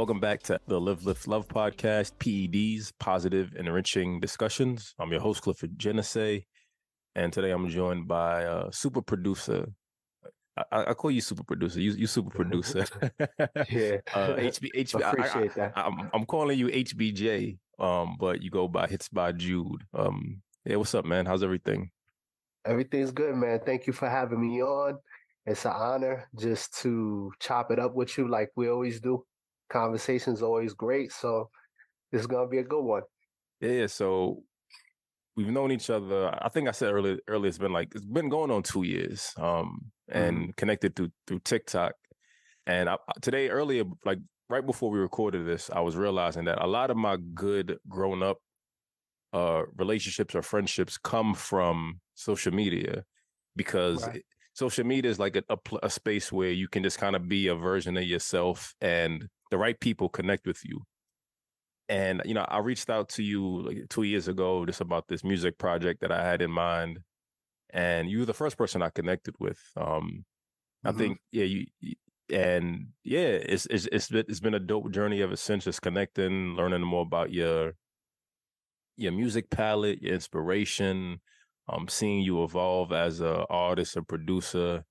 Welcome back to the Live Lift Love podcast, PEDs, positive and enriching discussions. I'm your host, Clifford Genesee, and today I'm joined by a super producer. I, I call you super producer. You, you super producer. yeah. uh, HB, HB, Appreciate I, that. I, I'm, I'm calling you HBJ, um, but you go by Hits by Jude. Um, yeah, what's up, man? How's everything? Everything's good, man. Thank you for having me on. It's an honor just to chop it up with you like we always do. Conversation's always great. So this is gonna be a good one. Yeah, so we've known each other. I think I said earlier earlier it's been like it's been going on two years. Um and connected through through TikTok. And I, today earlier, like right before we recorded this, I was realizing that a lot of my good grown up uh relationships or friendships come from social media because Right. social media is like a, a, a space where you can just kind of be a version of yourself and the right people connect with you and you know i reached out to you like two years ago just about this music project that i had in mind and you were the first person i connected with um i Mhm. think yeah you you- and yeah it's it's it's been, it's been a dope journey ever since just connecting learning more about your your music palette your inspiration um seeing you evolve as a artist a producer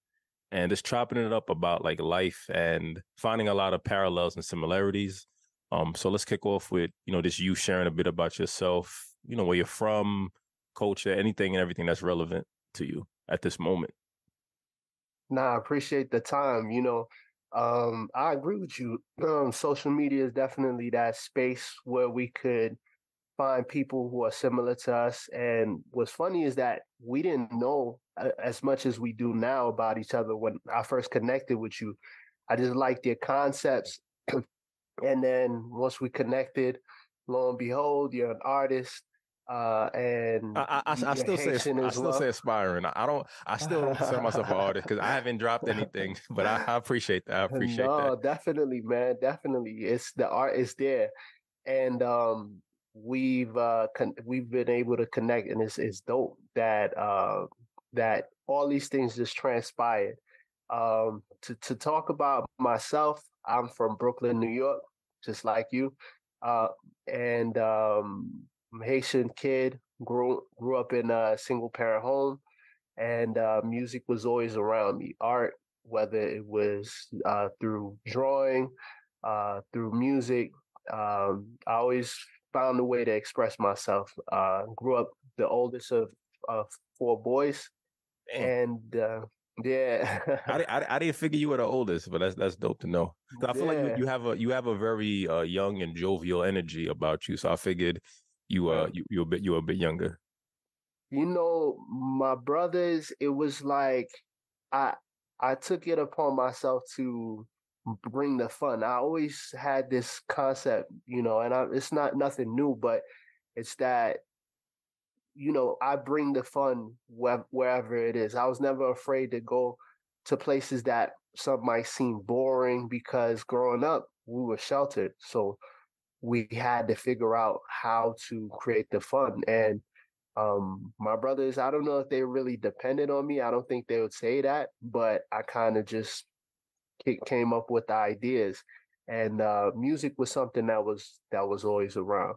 and just chopping it up about like life and finding a lot of parallels and similarities um so let's kick off with you know just you sharing a bit about yourself you know where you're from culture anything and everything that's relevant to you at this moment Nah, I appreciate the time. You know, um, I agree with you. Um, social media is definitely that space where we could find people who are similar to us. And what's funny is that we didn't know as much as we do now about each other when I first connected with you. I just liked your concepts. and then once we connected, lo and behold, you're an artist. Uh, and I, I, I, still say I as still well. say aspiring. I don't I still don't consider myself an artist because I haven't dropped anything. But I, I appreciate that. I appreciate no, that. definitely, man. Definitely. It's the art is there. And um we've uh con- we've been able to connect and it's it's dope that uh that all these things just transpired. Um to to talk about myself, I'm from Brooklyn, New York, just like you. Uh and um I'm a Haitian kid, grew grew up in a single parent home and uh music was always around me. Art whether it was uh, through drawing, uh, through music. Um, I always found a way to express myself. Uh, grew up the oldest of, of four boys. And uh, yeah, I, I, di- I didn't figure you were the oldest, but that's that's dope to know. I feel like Yeah. you, you have a you have a very uh, young and jovial energy about you. So I figured you uh you you a bit you were a bit younger. you know, my brothers. It was like I I took it upon myself to bring the fun. I always had this concept, you know, and I, it's not nothing new, but it's that you know I bring the fun where, wherever it is. I was never afraid to go to places that some might seem boring because growing up we were sheltered, so we had to figure out how to create the fun and um my brothers i don't know if they really depended on me i don't think they would say that but i kind of just came up with the ideas and uh music was something that was that was always around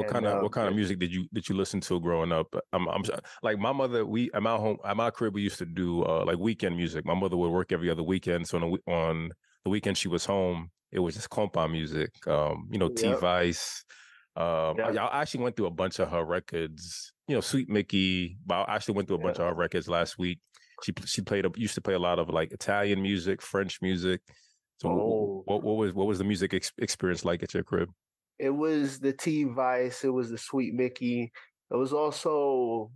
What And, kind of uh, what kind of music did you did you listen to growing up? I'm I'm like my mother. We at my home at my crib we used to do uh, like weekend music. My mother would work every other weekend, so on the, on the weekend she was home. It was just compa music. Um, you know, T Vice. Um, I, Yep. I actually went through a bunch of her records. You know, Sweet Micky. But I actually went through a bunch Yeah. of her records last week. She she played a, used to play a lot of like Italian music, French music. So Oh. what what was what was the music ex- experience like at your crib? It was the T Vice, it was the Sweet Micky. It was also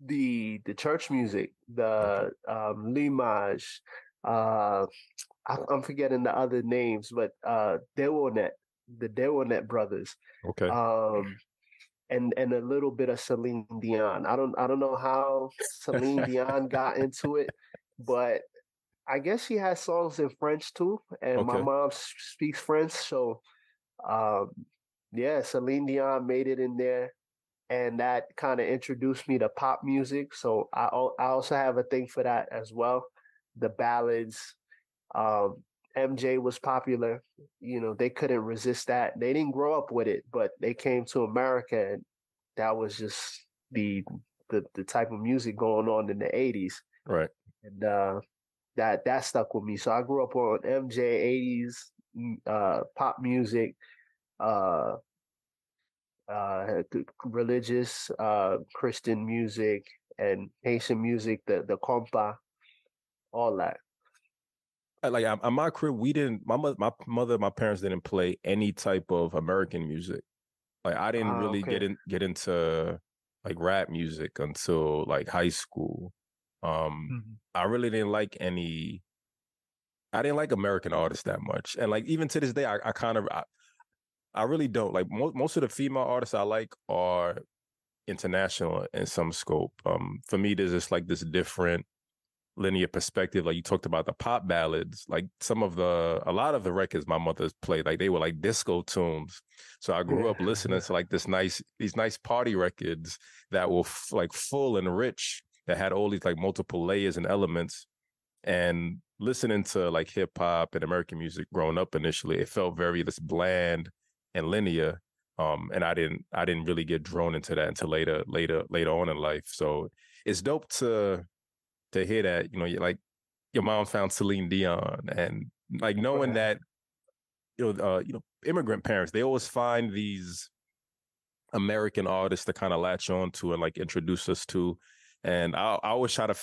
the the church music, the um Limage. Uh I, I'm forgetting the other names, but uh Dewonet, the Dewonet brothers. Okay. Um and and a little bit of Celine Dion. I don't I don't know how Celine Dion got into it, but I guess she has songs in French too, and my mom speaks French, so um, yeah, Celine Dion made it in there, and that kind of introduced me to pop music. So I I also have a thing for that as well, the ballads, um, MJ was popular. You know, they couldn't resist that. They didn't grow up with it, but they came to America and that was just the the, the type of music going on in the 80s. Right. And uh that that stuck with me. So I grew up on MJ 80s mm, uh pop music, uh uh religious uh Christian music and Haitian music, the the compa, all that like at my crib, we didn't. My mother, my mother, my parents didn't play any type of American music. Like I didn't really okay. get in get into like rap music until like high school. Um, mm-hmm. I really didn't like any. I didn't like American artists that much, and like even to this day, I, I kind of, I, I, really don't like most most of the female artists I like are international in some scope. Um, for me, there's just like this different linear perspective, like you talked about the pop ballads, like some of the a lot of the records my mother's played, like they were like disco tunes. So I grew up listening to like this nice these nice party records that were f- like full and rich that had all these like multiple layers and elements. And listening to like hip hop and American music growing up initially, it felt very this bland and linear. Um, and I didn't I didn't really get drawn into that until later later later on in life. So it's dope to to hear that, you know, like your mom found Celine Dion and like knowing that, you know, uh, you know, immigrant parents, they always find these American artists to kind of latch on to and like introduce us to. And I, I always try to,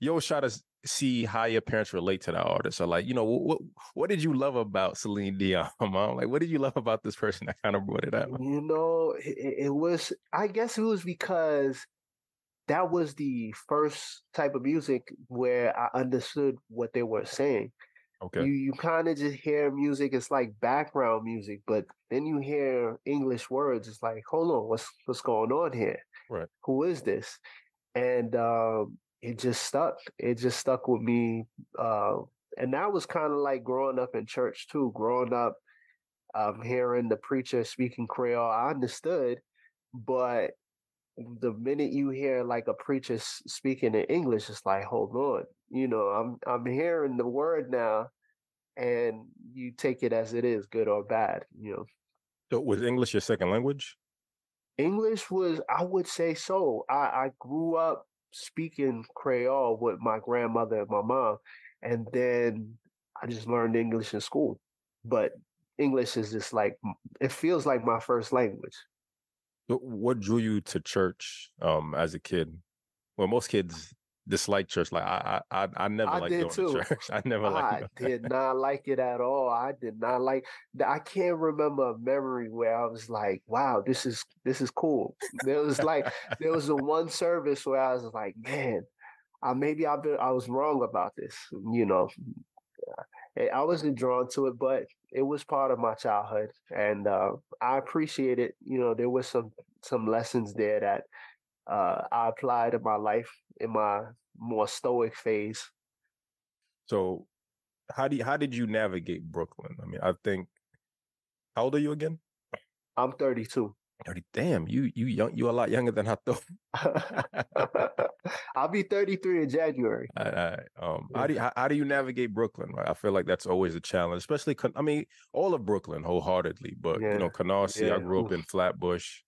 you always try to see how your parents relate to that artist. So like, you know, what what did you love about Celine Dion, mom? Like, what did you love about this person that kind of brought it up? You know, it, it was. I guess it was because that was the first type of music where I understood what they were saying. Okay. You you kind of just hear music, it's like background music, but then you hear English words, it's like, hold on, what's what's going on here? Right. Who is this? And um, it just stuck. It just stuck with me. Uh, and that was kind of like growing up in church too. Growing up, um, hearing the preacher speaking Creole, I understood, but the minute you hear like a preacher speaking in English, it's like, hold on, you know, I'm I'm hearing the word now, and you take it as it is, good or bad, you know. So was English your second language? English was, I would say so. I, I grew up speaking Creole with my grandmother and my mom, and then I just learned English in school. But English is just like it feels like my first language. What drew you to church um, as a kid? Well, most kids dislike church. Like I, I, I never I liked going too. to church. I never liked. I did not like it at all. I did not like. I can't remember a memory where I was like, "Wow, this is this is cool." There was like there was a one service where I was like, "Man, I maybe I've been I was wrong about this." You know, I wasn't drawn to it, but it was part of my childhood, and uh, I appreciate it. You know, there was some some lessons there that uh, I applied in my life in my more stoic phase. So, how do you, how did you navigate Brooklyn? I mean, I think how old are you again? I'm 32. 30. Damn, you you young you a lot younger than I thought. I'll be 33 in January. All right, Um, how do you, how, how, do you navigate Brooklyn? Right? I feel like that's always a challenge, especially I mean all of Brooklyn wholeheartedly, but yeah. you know Canarsie. Yeah. I grew up in Flatbush.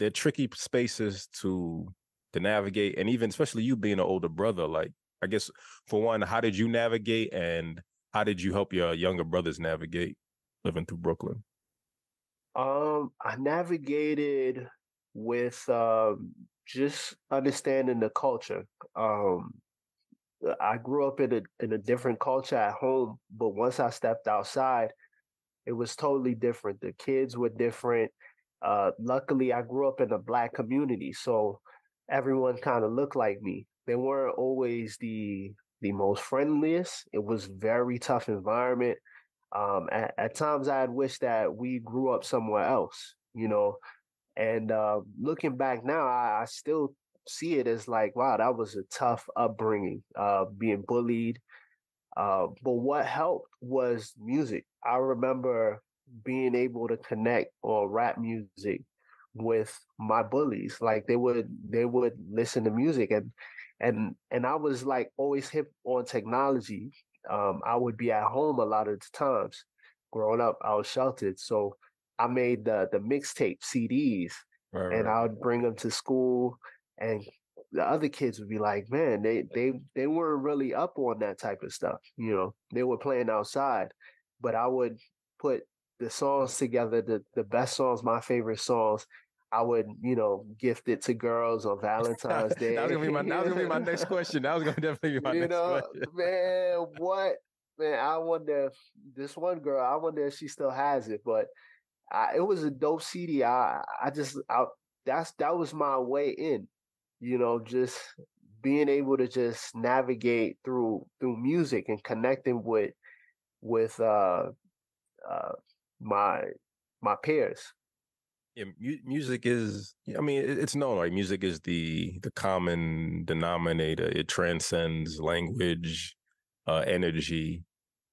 They're tricky spaces to to navigate, and even especially you being an older brother. Like I guess for one, how did you navigate, and how did you help your younger brothers navigate living through Brooklyn? Um, I navigated with um, just understanding the culture. Um, I grew up in a in a different culture at home, but once I stepped outside, it was totally different. The kids were different. Uh, luckily, I grew up in a black community, so everyone kind of looked like me. They weren't always the the most friendliest. It was very tough environment um, at, at, times I'd wish that we grew up somewhere else, you know. And uh, looking back now, I, I, still see it as like, wow, that was a tough upbringing, uh, being bullied. Uh, but what helped was music. I remember being able to connect on rap music with my bullies. Like they would they would listen to music and and and I was like always hip on technology um, I would be at home a lot of the times. Growing up, I was sheltered, so I made the the mixtape CDs, right, and right. I would bring them to school, and the other kids would be like, "Man, they they they weren't really up on that type of stuff." You know, they were playing outside, but I would put the songs together, the the best songs, my favorite songs, I would, you know, gift it to girls on Valentine's Day. that was gonna be my that was gonna be my next question. That was gonna definitely be my you next know, question. Man, what man, I wonder if this one girl, I wonder if she still has it, but I, it was a dope CD. I I just I, that's that was my way in, you know, just being able to just navigate through through music and connecting with with uh uh my my peers yeah, mu- music is. I mean, it's known. Right, music is the the common denominator. It transcends language, uh, energy.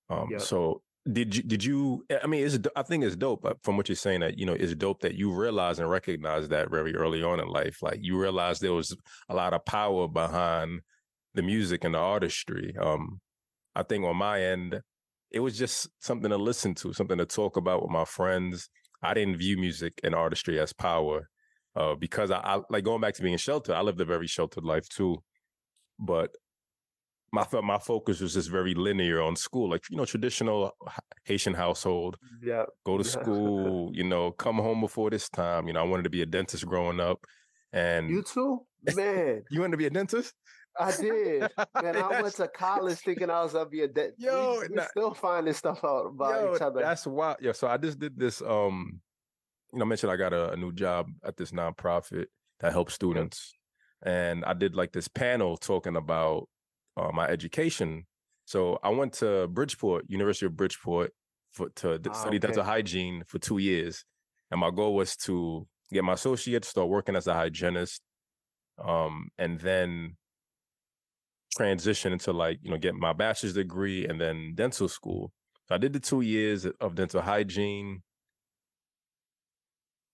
Um, yep. So, did you did you? I mean, it's. I think it's dope. From what you're saying, that you know, it's dope that you realize and recognize that very early on in life. Like you realize there was a lot of power behind the music and the artistry. Um, I think on my end, it was just something to listen to, something to talk about with my friends I didn't view music and artistry as power uh, because I, I, like going back to being sheltered. I lived a very sheltered life too, but my my focus was just very linear on school, like you know, traditional Haitian household. Yeah, go to yeah. school. You know, come home before this time. You know, I wanted to be a dentist growing up, and you too, man. you wanted to be a dentist? I did. Man, I went to college thinking I was gonna be a de- yo. We, we still finding stuff out about yo, each other. That's why. Yeah. So I just did this. Um, you know, I mentioned I got a, a new job at this nonprofit that helps students, and I did like this panel talking about uh, my education. So I went to Bridgeport, University of Bridgeport, for to ah, study okay. dental hygiene for two years, and my goal was to get my associate, start working as a hygienist, um, and then transition into like you know get my bachelor's degree and then dental school. So I did the two years of dental hygiene.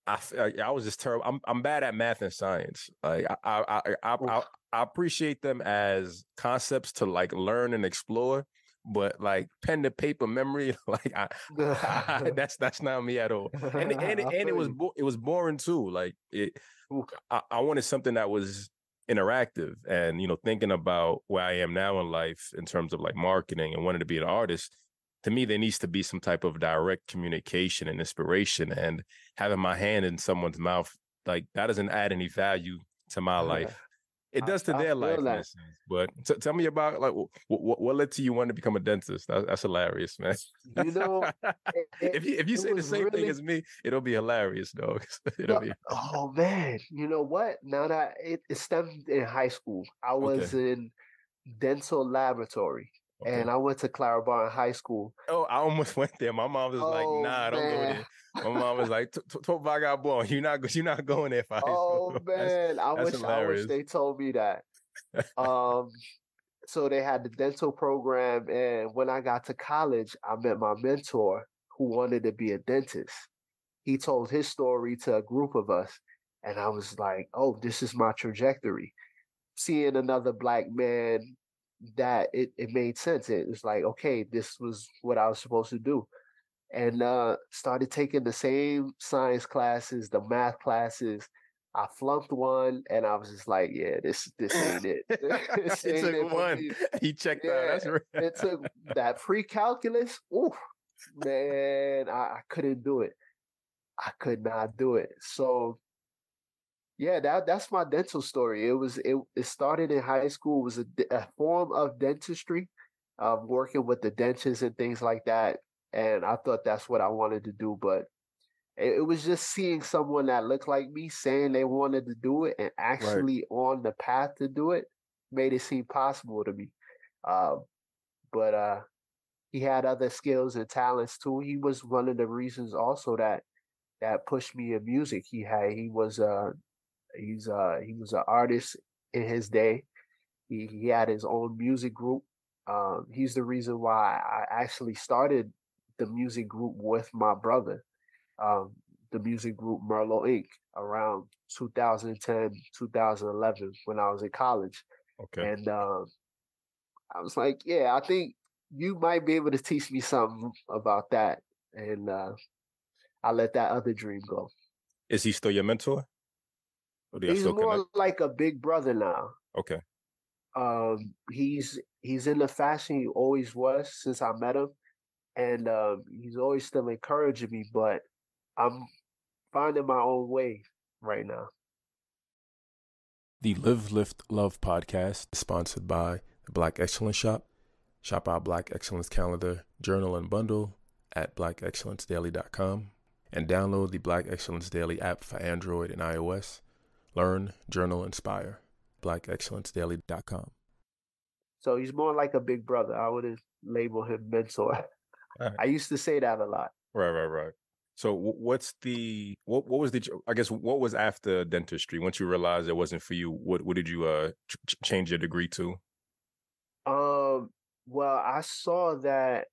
I, I, was just terrible. I'm I'm bad at math and science. Like I I I, I, I appreciate them as concepts to like learn and explore, but like pen to paper memory, like I, I, that's that's not me at all. And and, and it was bo- it was boring too. Like it, I, I wanted something that was interactive and you know thinking about where i am now in life in terms of like marketing and wanting to be an artist to me there needs to be some type of direct communication and inspiration and having my hand in someone's mouth like that doesn't add any value to my life it does to I, their I life, that. but t- tell me about like what, what, what led to you want to become a dentist? That, that's hilarious, man. You know, it, if you if you say the same really... thing as me, it'll be hilarious, dog. it'll be. Oh man, you know what? Now that it, it stemmed in high school, I was okay. in dental laboratory. Okay. And I went to Clara Barton High School. Oh, I almost went there. My mom was oh, like, "Nah, I don't go there." My mom was like, "Top vagabond, you're not you're not going there for high school." Oh man, I wish I wish they told me that. um, so they had the dental program, and when I got to college, I met my mentor who wanted to be a dentist. He told his story to a group of us, and I was like, "Oh, this is my trajectory." Seeing another black man that it, it made sense. It was like, okay, this was what I was supposed to do. And uh, started taking the same science classes, the math classes. I flunked one, and I was just like, "Yeah, this this ain't it." this it took one. He checked yeah, out. That's right. it took that pre-calculus. Ooh, man, I, I couldn't do it. I could not do it. So yeah, that that's my dental story. It was it it started in high school. It was a, a form of dentistry, um, working with the dentists and things like that. And I thought that's what I wanted to do, but it, it was just seeing someone that looked like me saying they wanted to do it and actually right. on the path to do it made it seem possible to me. Uh, but uh, he had other skills and talents too. He was one of the reasons also that that pushed me in music. He had he was uh He's uh he was an artist in his day. He he had his own music group. Um, he's the reason why I actually started the music group with my brother. Um, the music group Merlot Inc. around 2010, 2011 when I was in college. Okay. And um, I was like, yeah, I think you might be able to teach me something about that, and uh, I'll let that other dream go. Is he still your mentor? He's more connect? like a big brother now. Okay. Um, he's he's in the fashion he always was since I met him, and um, he's always still encouraging me. But I'm finding my own way right now. The Live Lift Love podcast is sponsored by the Black Excellence Shop. Shop our Black Excellence calendar, journal, and bundle at blackexcellencedaily.com and download the Black Excellence Daily app for Android and iOS. Learn, journal, inspire. BlackExcellenceDaily.com. So he's more like a big brother. I wouldn't label him mentor. Right. I used to say that a lot. Right, right, right. So what's the what what was the I guess what was after dentistry once you realized it wasn't for you what what did you uh ch- change your degree to? Um well I saw that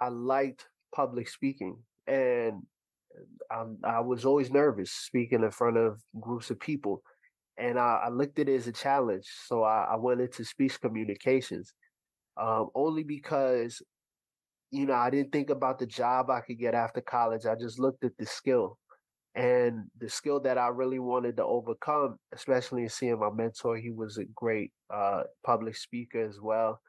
I liked public speaking and I, I was always nervous speaking in front of groups of people, and I, I looked at it as a challenge. So I, I went into speech communications, um, only because you know I didn't think about the job I could get after college. I just looked at the skill, and the skill that I really wanted to overcome, especially in seeing my mentor. He was a great uh, public speaker as well.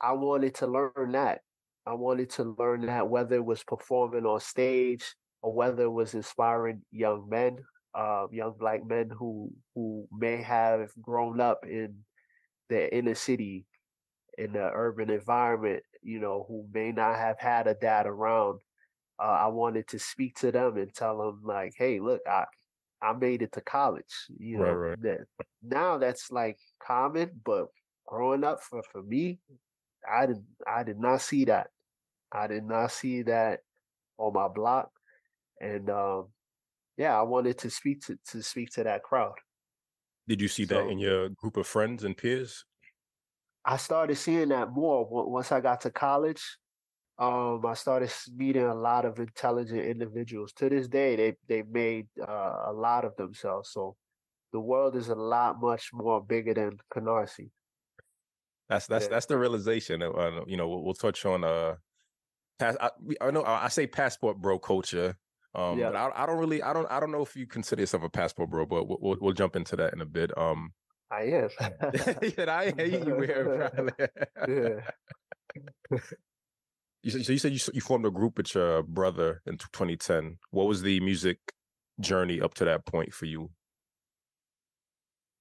I wanted to learn that. I wanted to learn that whether it was performing on stage, whether it was inspiring young men, uh, young black men who who may have grown up in the inner city, in the urban environment, you know, who may not have had a dad around. Uh, I wanted to speak to them and tell them like, hey, look, I I made it to college. You know, right, right. That, now that's like common, but growing up for for me, I did I did not see that. I did not see that on my block and um, yeah, I wanted to speak to to speak to that crowd. Did you see so, that in your group of friends and peers? I started seeing that more once I got to college. Um, I started meeting a lot of intelligent individuals. To this day, they they made uh, a lot of themselves. So the world is a lot much more bigger than Canarsie. That's that's yeah. that's the realization. Uh, you know, we'll, we'll touch on uh, pass. I, I know I say passport bro culture um, yeah. but I, I, don't really, I don't, I don't know if you consider yourself a passport bro, but we'll, we'll, we'll jump into that in a bit. Um, I am. yeah, I hate you here. yeah. you, so you said you, you formed a group with your brother in 2010. What was the music journey up to that point for you?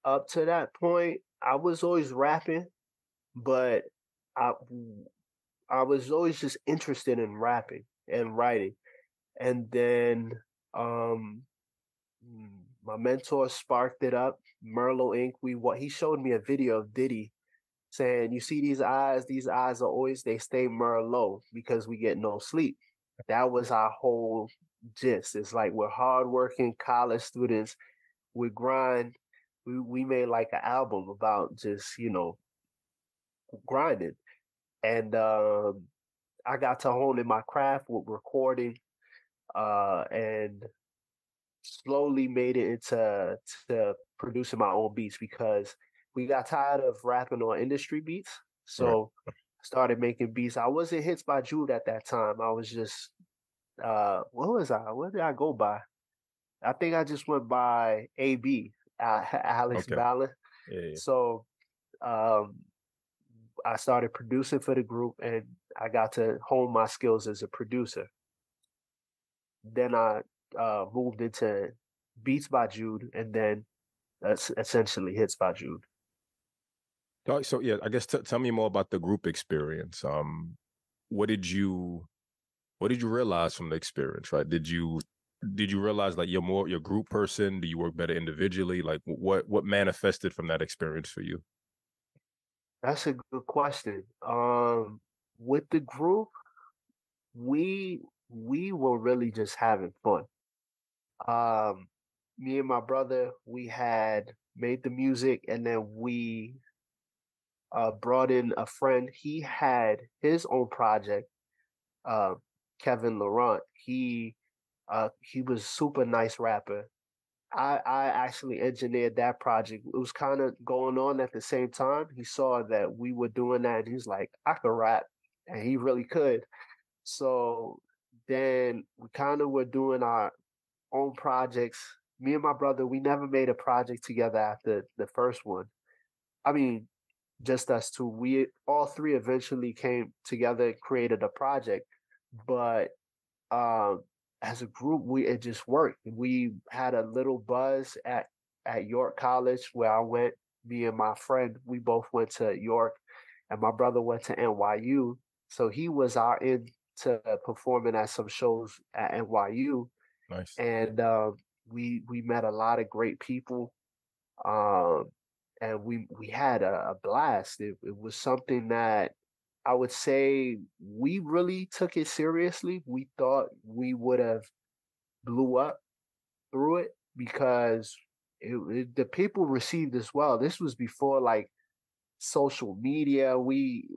Up to that point, I was always rapping, but I I was always just interested in rapping and writing and then um my mentor sparked it up Merlot inc we what he showed me a video of diddy saying you see these eyes? These eyes are always they stay merlot because we get no sleep. That was our whole gist it's like we're hardworking college students we grind we, we made like an album about just you know grinding and um i got to hone in my craft with recording uh, and slowly made it into to producing my own beats because we got tired of rapping on industry beats. So right. started making beats. I wasn't hits by Jude at that time. I was just uh what was I? What did I go by? I think I just went by AB, uh, Alix okay. Balan. Yeah, yeah. So um I started producing for the group and I got to hone my skills as a producer. Then I uh, moved into Beats by Jude, and then that's essentially Hits by Jude. So yeah, I guess t- tell me more about the group experience. Um, what did you, what did you realize from the experience? Right? Did you did you realize like you're more your group person? Do you work better individually? Like what what manifested from that experience for you? That's a good question. Um, with the group, we we were really just having fun. Um, me and my brother, we had made the music and then we uh, brought in a friend. He had his own project, uh, Kevin Laurent. He uh, he was super nice rapper. I I actually engineered that project. It was kind of going on at the same time. He saw that we were doing that, and he's like, "I could rap. and he really could. So then we kind of were doing our own projects. Me and my brother, we never made a project together after the first one. I mean, just us two. We all three eventually came together and created a project, but um, as a group, we it just worked. We had a little buzz at at York College where I went. Me and my friend, we both went to York, and my brother went to NYU. So he was our in to performing at some shows at NYU. Nice. And uh, we we met a lot of great people. Um, and we we had a, a blast. It, it was something that I would say we really took it seriously. We thought we would have blew up through it because it, it, the people received as well. This was before like social media. We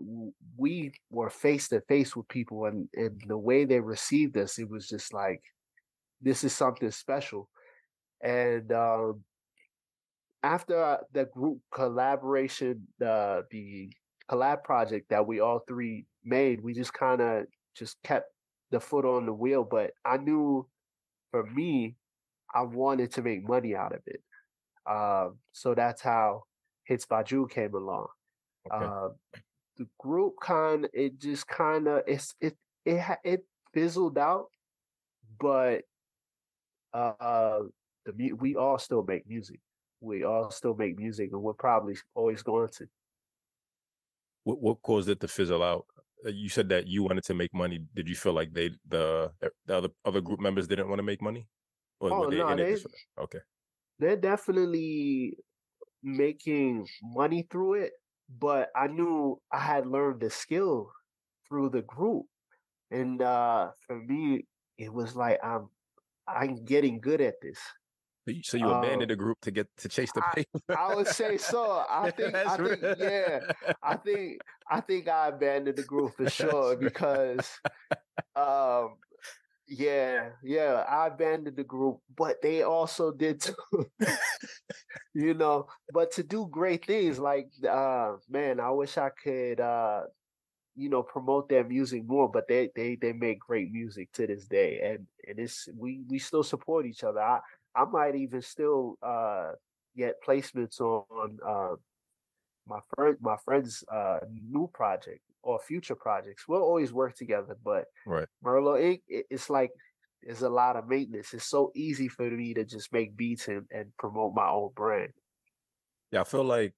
we were face to face with people, and and the way they received us, it was just like this is something special. And um, after the group collaboration, uh, the collab project that we all three made, we just kind of just kept the foot on the wheel. But I knew for me, I wanted to make money out of it. Uh, so that's how Hits by Jude came along. Okay. Uh, the group kind, it just kind of it's it it it fizzled out, but uh, the we all still make music. We all still make music, and we're probably always going to. What what caused it to fizzle out? Uh, you said that you wanted to make money. Did you feel like they the the other other group members didn't want to make money? Or oh they no, they, okay. They're definitely making money through it, but I knew I had learned the skill through the group, and uh for me, it was like I'm I'm getting good at this. So you abandoned um, the group to get to chase the paper. I, I would say so. I think. I think. Real. Yeah. I think. I think I abandoned the group for sure That's because, um, yeah, yeah, I abandoned the group, but they also did too. you know, but to do great things like, uh, man, I wish I could, uh, you know, promote their music more. But they they they make great music to this day, and and it's we we still support each other. I I might even still uh, get placements on, on uh, my friend my friend's uh, new project or future projects. We'll always work together, but right. Merlot Inc. It, it's like there's a lot of maintenance. It's so easy for me to just make beats and, and promote my own brand. Yeah, I feel like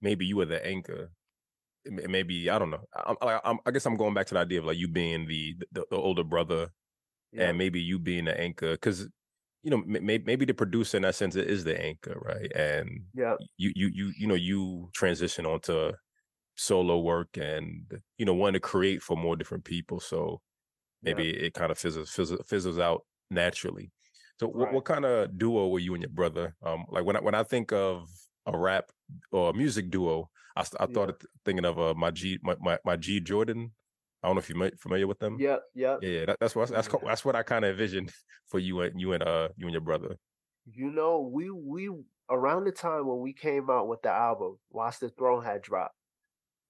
maybe you were the anchor. Maybe I don't know. I, I, I guess I'm going back to the idea of like you being the the, the older brother, yeah. and maybe you being the anchor because you know maybe, maybe the producer in that sense is the anchor right and yeah you you you you know you transition onto solo work and you know want to create for more different people so maybe yeah. it kind of fizzles, fizzles fizzles out naturally so right. what, what kind of duo were you and your brother um like when I, when I think of a rap or a music duo I, I thought yeah. thinking of uh, my G my, my, my G Jordan I don't know if you're familiar with them. Yeah, yeah, yeah. That, that's what that's that's what I kind of envisioned for you and you and uh you and your brother. You know, we we around the time when we came out with the album, Watch the Throne had dropped.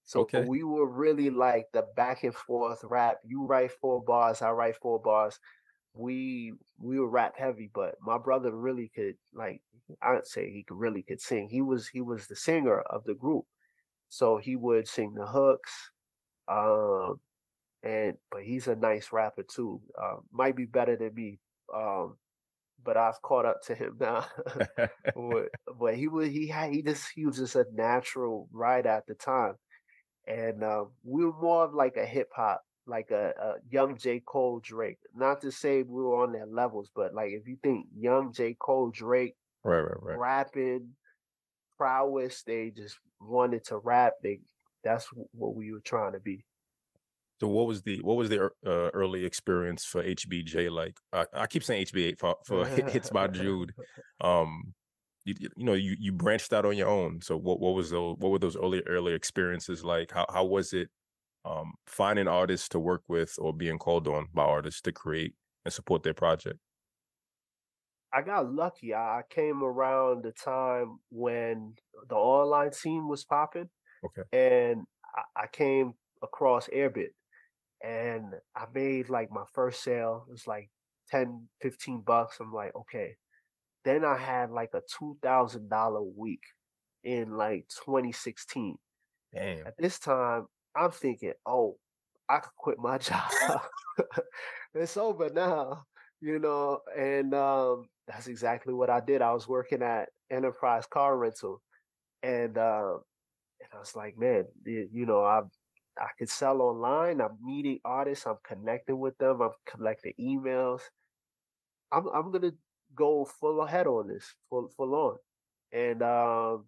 So okay. we were really like the back and forth rap. You write four bars, I write four bars. We we were rap heavy, but my brother really could like I'd say he could really could sing. He was he was the singer of the group. So he would sing the hooks. Um, and but he's a nice rapper too. Uh, might be better than me, um, but I've caught up to him now. but, but, he was he had he just he was just a natural writer at the time, and uh, we were more of like a hip hop, like a, a, young J Cole Drake. Not to say we were on their levels, but like if you think young J Cole Drake, right, right, right, rapping prowess, they just wanted to rap. They that's what we were trying to be. So what was the what was the uh, early experience for HBJ like? I, I keep saying HB8 for, for hits by Jude. Um, you, you know you you branched out on your own. So what what was those what were those early early experiences like? How how was it um, finding artists to work with or being called on by artists to create and support their project? I got lucky. I came around the time when the online scene was popping. Okay. And I came across Airbit and I made like my first sale. It was like 10, 15 bucks. I'm like, okay. Then I had like a $2,000 week in like 2016. Damn. At this time, I'm thinking, oh, I could quit my job. it's over now, you know, and um, that's exactly what I did. I was working at Enterprise Car Rental, and uh, and I was like, man, you know, I I could sell online. I'm meeting artists. I'm connecting with them. I'm collecting emails. I'm I'm gonna go full ahead on this, full full on, and um,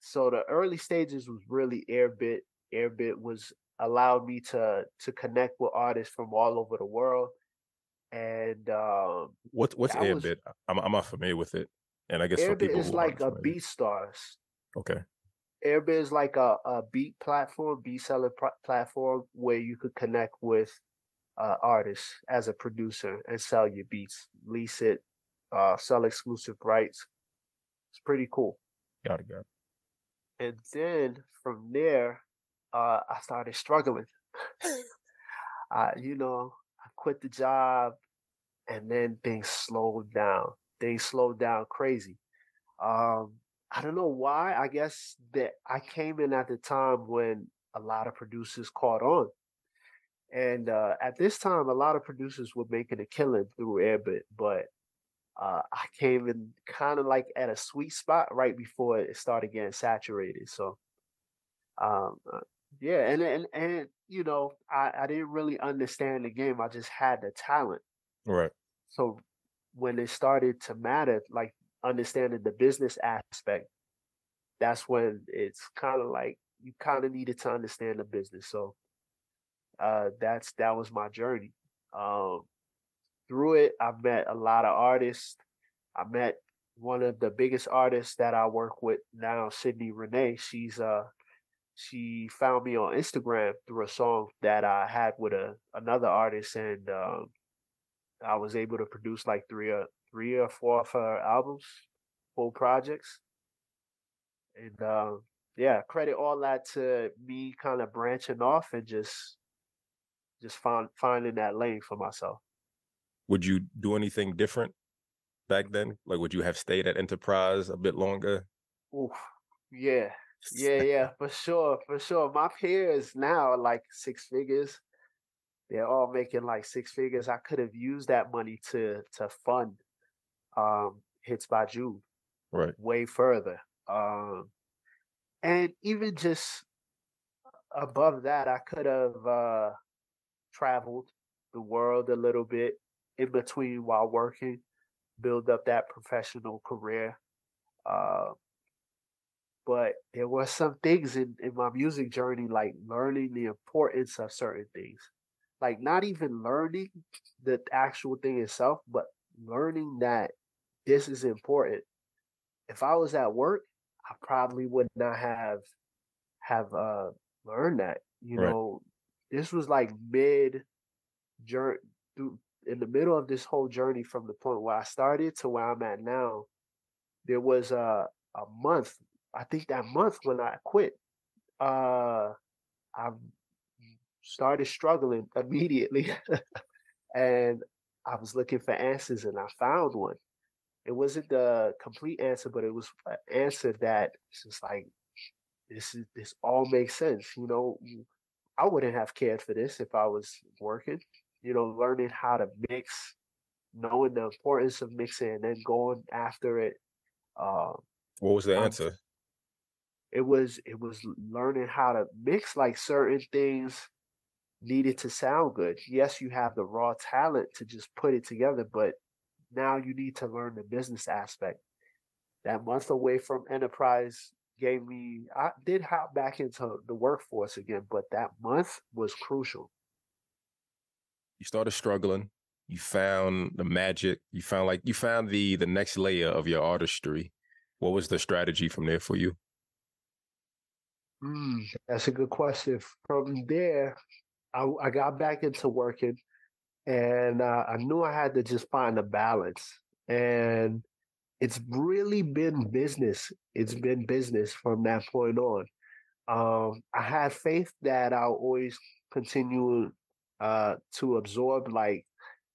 so the early stages was really Airbit. Airbit was allowed me to to connect with artists from all over the world. And um, what what's Airbit? Was, I'm I'm not familiar with it. And I guess Airbit is like a BeatStars. Okay. Airbit is like a, a beat platform, beat selling pr- platform where you could connect with uh, artists as a producer and sell your beats, lease it, uh, sell exclusive rights. It's pretty cool. Got it, got it. And then from there, uh, I started struggling. I, you know, I quit the job, and then things slowed down. Things slowed down crazy. Um, I don't know why. I guess that I came in at the time when a lot of producers caught on. And uh, at this time, a lot of producers were making a killing through Airbit, but uh, I came in kind of like at a sweet spot right before it started getting saturated. So, um, uh, yeah, and and and you know, I I didn't really understand the game. I just had the talent. Right. So when it started to matter, like understanding the business aspect, that's when it's kind of like you kind of needed to understand the business. So uh, that's that was my journey. Um, through it, I've met a lot of artists. I met one of the biggest artists that I work with now, Sydney Renee. She's uh she found me on Instagram through a song that I had with a another artist, and um, I was able to produce like three or three or four of her albums, full projects, and um, yeah, credit all that to me kind of branching off and just just find finding that lane for myself. Would you do anything different back then? Like, would you have stayed at Enterprise a bit longer? Oof, yeah, yeah, yeah, for sure, for sure. My peers now are like six figures. They're all making like six figures. I could have used that money to to fund um hits by Jude. Right. Way further. Um and even just above that, I could have uh traveled the world a little bit in between while working, build up that professional career. Uh, but there were some things in, in my music journey, like learning the importance of certain things. Like not even learning the actual thing itself, but learning that this is important. If I was at work, I probably would not have have uh learned that. You right. know, this was like mid journey in the middle of this whole journey from the point where I started to where I'm at now. There was a a month I think that month when I quit, uh, I started struggling immediately, and I was looking for answers, and I found one. It wasn't the complete answer, but it was an answer that it's just like this is this all makes sense. You know, I wouldn't have cared for this if I was working. You know, learning how to mix, knowing the importance of mixing, and then going after it. Uh, what was the answer? it was it was learning how to mix like certain things needed to sound good. Yes, you have the raw talent to just put it together, but now you need to learn the business aspect. That month away from enterprise gave me I did hop back into the workforce again, but that month was crucial. You started struggling. You found the magic. You found like you found the the next layer of your artistry. What was the strategy from there for you? Mm, that's a good question. From there, I, I got back into working, and uh, I knew I had to just find a balance. And it's really been business. It's been business from that point on. Um, I had faith that I'll always continue uh, to absorb like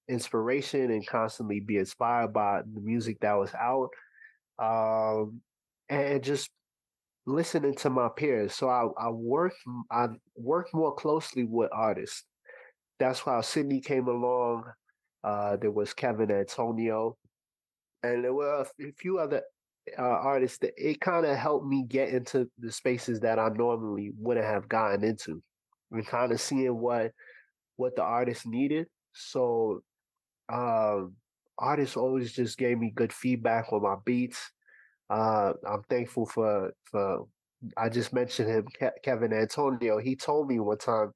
inspiration and constantly be inspired by the music that was out, um, and just listening to my peers. So I I work I work more closely with artists. That's why Sydney came along. Uh, there was Kevin Antonio, and there were a few other uh, artists that it kind of helped me get into the spaces that I normally wouldn't have gotten into, and kind of seeing what what the artist needed. So, um, artists always just gave me good feedback on my beats. Uh, I'm thankful for for. I just mentioned him, Ke- Kevin Antonio. He told me one time.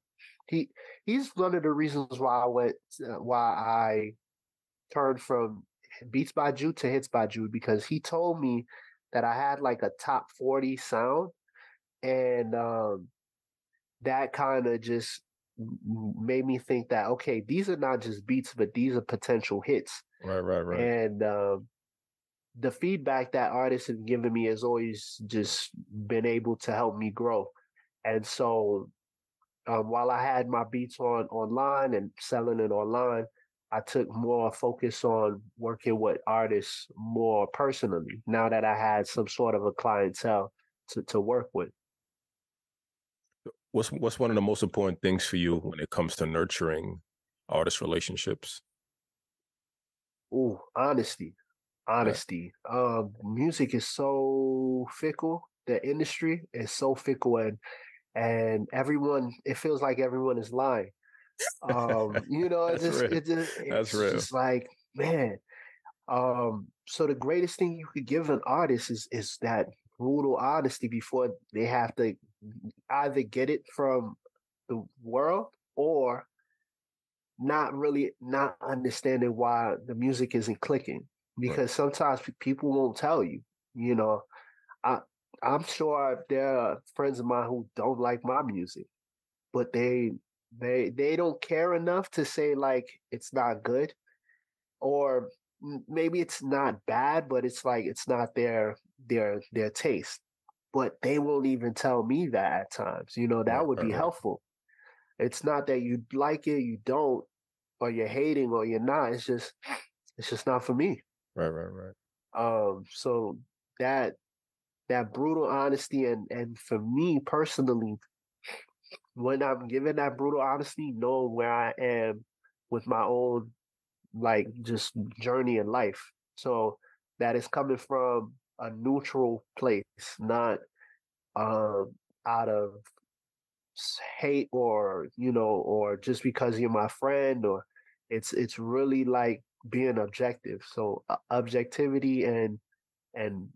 He he's one of the reasons why I went uh, why I turned from Beats by Jude to Hits by Jude because he told me that I had like a top 40 sound and um, that kind of just made me think that okay these are not just beats but these are potential hits right right right. and um, the feedback that artists have given me has always just been able to help me grow and so um, while i had my beats on online and selling it online I took more focus on working with artists more personally now that I had some sort of a clientele to, to work with. What's what's one of the most important things for you when it comes to nurturing artist relationships? Oh, honesty. Honesty. Yeah. Um, music is so fickle. The industry is so fickle and and everyone it feels like everyone is lying um, you know, it just, it just, it's real. just like, man. Um, so the greatest thing you could give an artist is is that brutal honesty before they have to either get it from the world or not really not understanding why the music isn't clicking because right. sometimes people won't tell you you know i i'm sure there are friends of mine who don't like my music but they they they don't care enough to say like it's not good, or maybe it's not bad, but it's like it's not their their their taste. But they won't even tell me that at times. You know that would be helpful. It's not that you like it, you don't, or you're hating, or you're not. It's just it's just not for me. Right, right, right. Um, so that that brutal honesty and and for me personally, when I'm given that brutal honesty, knowing where I am with my own like just journey in life. So that is coming from a neutral place, not um out of hate or you know or just because you're my friend or it's it's really like being objective so uh, objectivity and and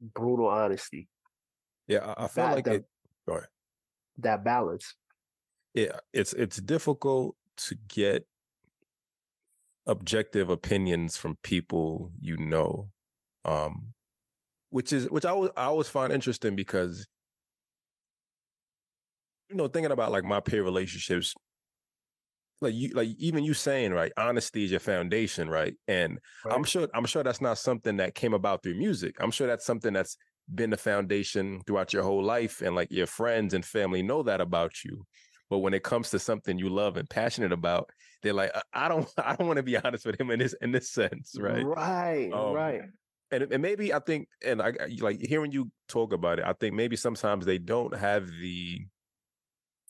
brutal honesty yeah i, I feel that, like the, it go ahead that balance. Yeah, it's it's difficult to get objective opinions from people you know, um, which is which I always I always find interesting because you know thinking about like my peer relationships like you like even you saying right honesty is your foundation right and right. i'm sure i'm sure that's not something that came about through music. I'm sure that's something that's been the foundation throughout your whole life and like your friends and family know that about you but when it comes to something you love and passionate about they're like i don't i don't want to be honest with him in this in this sense right? Right um, right. and, and maybe i think and i like hearing you talk about it i think maybe sometimes they don't have the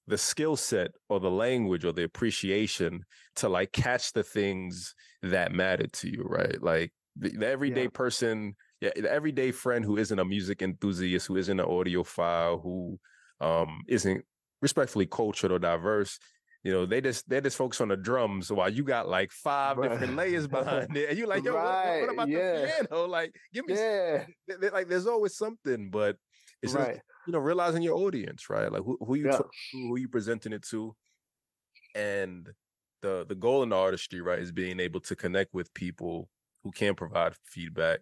the skill set or the language or the appreciation to like catch the things that matter to you right like the, the everyday yeah. person yeah, the everyday friend who isn't a music enthusiast, who isn't an audiophile, who um, isn't respectfully cultured or diverse, you know, they just they just focus on the drums while you got like five right. different layers behind it, and you're like, yo, right. what, what, about yeah. the piano? Like, give me, yeah. like, there's always something, but it's right. just you know realizing your audience, right? Like who, who you yeah. who you presenting it to, and the the goal in the artistry, right, is being able to connect with people who can provide feedback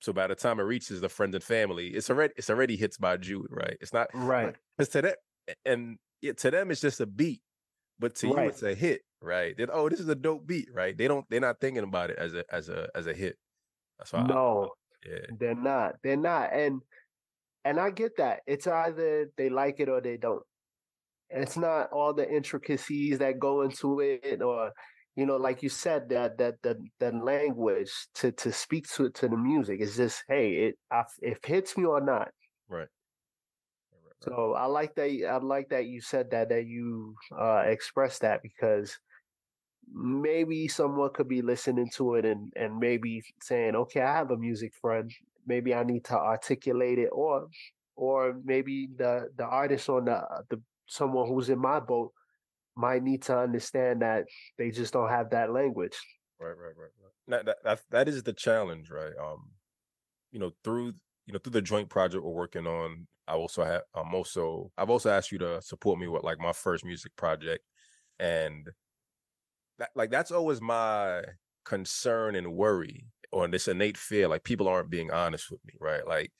so by the time it reaches the friends and family, it's already it's already hits by Jude, right? It's not right. It's to that, and it, to them it's just a beat, but to right. you it's a hit, right? That oh, this is a dope beat, right? They don't they're not thinking about it as a as a as a hit. That's why. No, I, yeah, they're not. They're not, and and I get that. It's either they like it or they don't. And it's not all the intricacies that go into it or you know like you said that that that that language to to speak to to the music is just hey it I, it hits me or not right so I like that. I like that you said that that you uh, expressed that because maybe someone could be listening to it and and maybe saying, okay, I have a music friend. Maybe I need to articulate it, or or maybe the the artist on the the someone who's in my boat might need to understand that they just don't have that language. Right, right, right. right. That, that that is the challenge, right? Um, you know, through you know through the joint project we're working on, I also have I'm also I've also asked you to support me with like my first music project, and that like that's always my concern and worry or this innate fear like people aren't being honest with me right? Like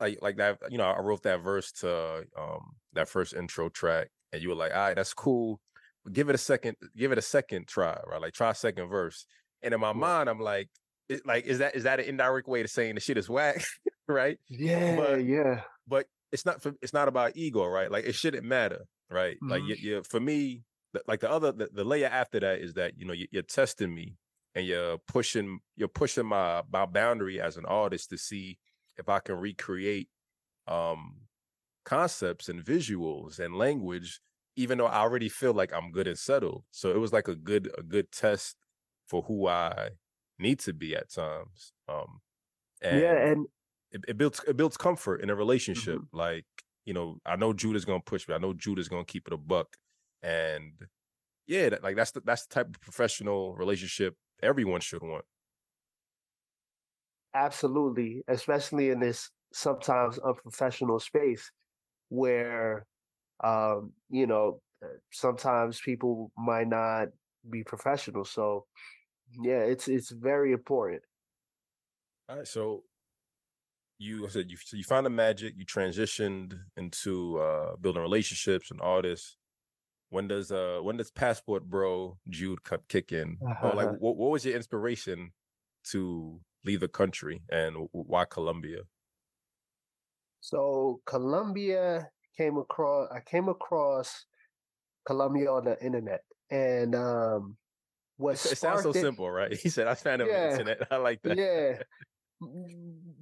like like that you know i wrote that verse to um that first intro track and you were like all right that's cool but give it a second give it a second try right? Like try second verse and in my mind i'm like it, like is that is that an indirect way to saying the shit is whack? Right? Yeah but, yeah. but it's not for, it's not about ego right? Like it shouldn't matter right? Mm-hmm. like you, you, for me like the other the, the layer after that is that you know you, you're testing me and you're pushing you're pushing my my boundary as an artist to see if I can recreate um concepts and visuals and language even though I already feel like I'm good and settled. So it was like a good a good test for who I need to be at times. Um and yeah, and it, it builds it builds comfort in a relationship. Mm-hmm. Like, you know, I know Judah's gonna push me. I know Judah's gonna keep it a buck and yeah, that, like that's the that's the type of professional relationship everyone should want. Absolutely, especially in this sometimes unprofessional space where um, you know uh, sometimes people might not be professional. So yeah, it's it's very important. All right, so you said you so you found the magic, you transitioned into uh, building relationships and artists when does uh when does passport bro jude cut kick in? Uh-huh. or like what, what was your inspiration to leave the country and why colombia? So colombia came across i came across colombia on the internet and um what it sounds so it, simple right? He said i found it yeah, on the internet. I like that. Yeah.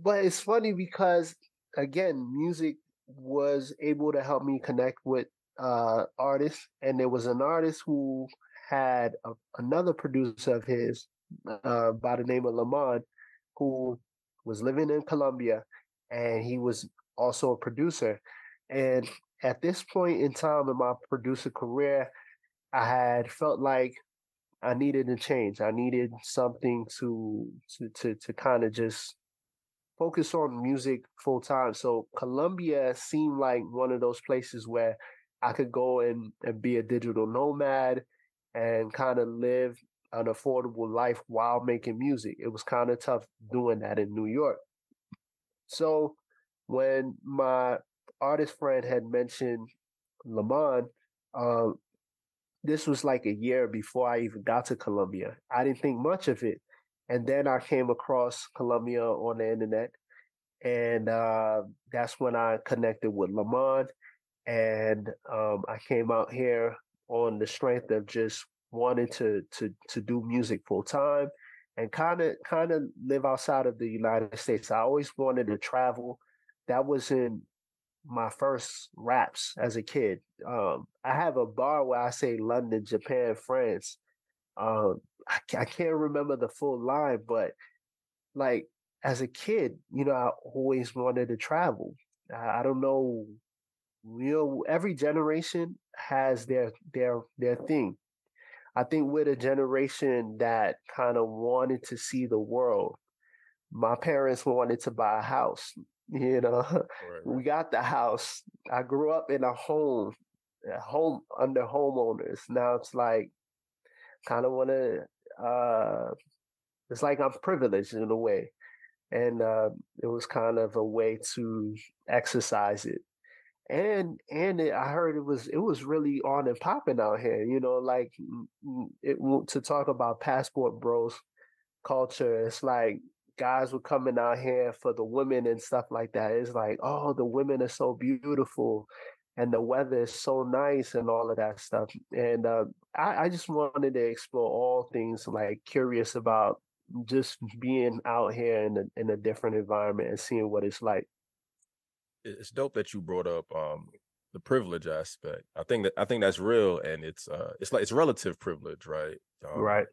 But it's funny because again music was able to help me connect with uh, artist, and there was an artist who had a, another producer of his uh, by the name of Lamont, who was living in Colombia, and he was also a producer. And at this point in time in my producer career, I had felt like I needed a change. I needed something to to to to kind of just focus on music full time. So Colombia seemed like one of those places where I could go and, and be a digital nomad and kind of live an affordable life while making music. It was kind of tough doing that in New York. So when my artist friend had mentioned Lamont, uh, this was like a year before I even got to Colombia. I didn't think much of it. And then I came across Colombia on the internet. And uh, that's when I connected with Lamont and um, I came out here on the strength of just wanting to to to do music full time and kind of kind of live outside of the United States. I always wanted to travel. That was in my first raps as a kid. Um, I have a bar where I say London, Japan, France. Um, I, I can't remember the full line, but like as a kid, you know, I always wanted to travel. I, I don't know you know, every generation has their their their thing. I think we're the generation that kind of wanted to see the world. My parents wanted to buy a house. You know, right. we got the house. I grew up in a home, a home under homeowners. Now it's like kind of want to. Uh, it's like I'm privileged in a way, and uh, it was kind of a way to exercise it and and it, I heard it was it was really on and popping out here. You know, like it to talk about passport bros culture. It's like guys were coming out here for the women and stuff like that. It's like, oh, the women are so beautiful, and the weather is so nice and all of that stuff. And uh, I, I just wanted to explore all things, like curious about just being out here in a, in a different environment and seeing what it's like. It's dope that you brought up um, the privilege aspect. I think that I think that's real, and it's uh, it's like it's relative privilege, right? Um, right.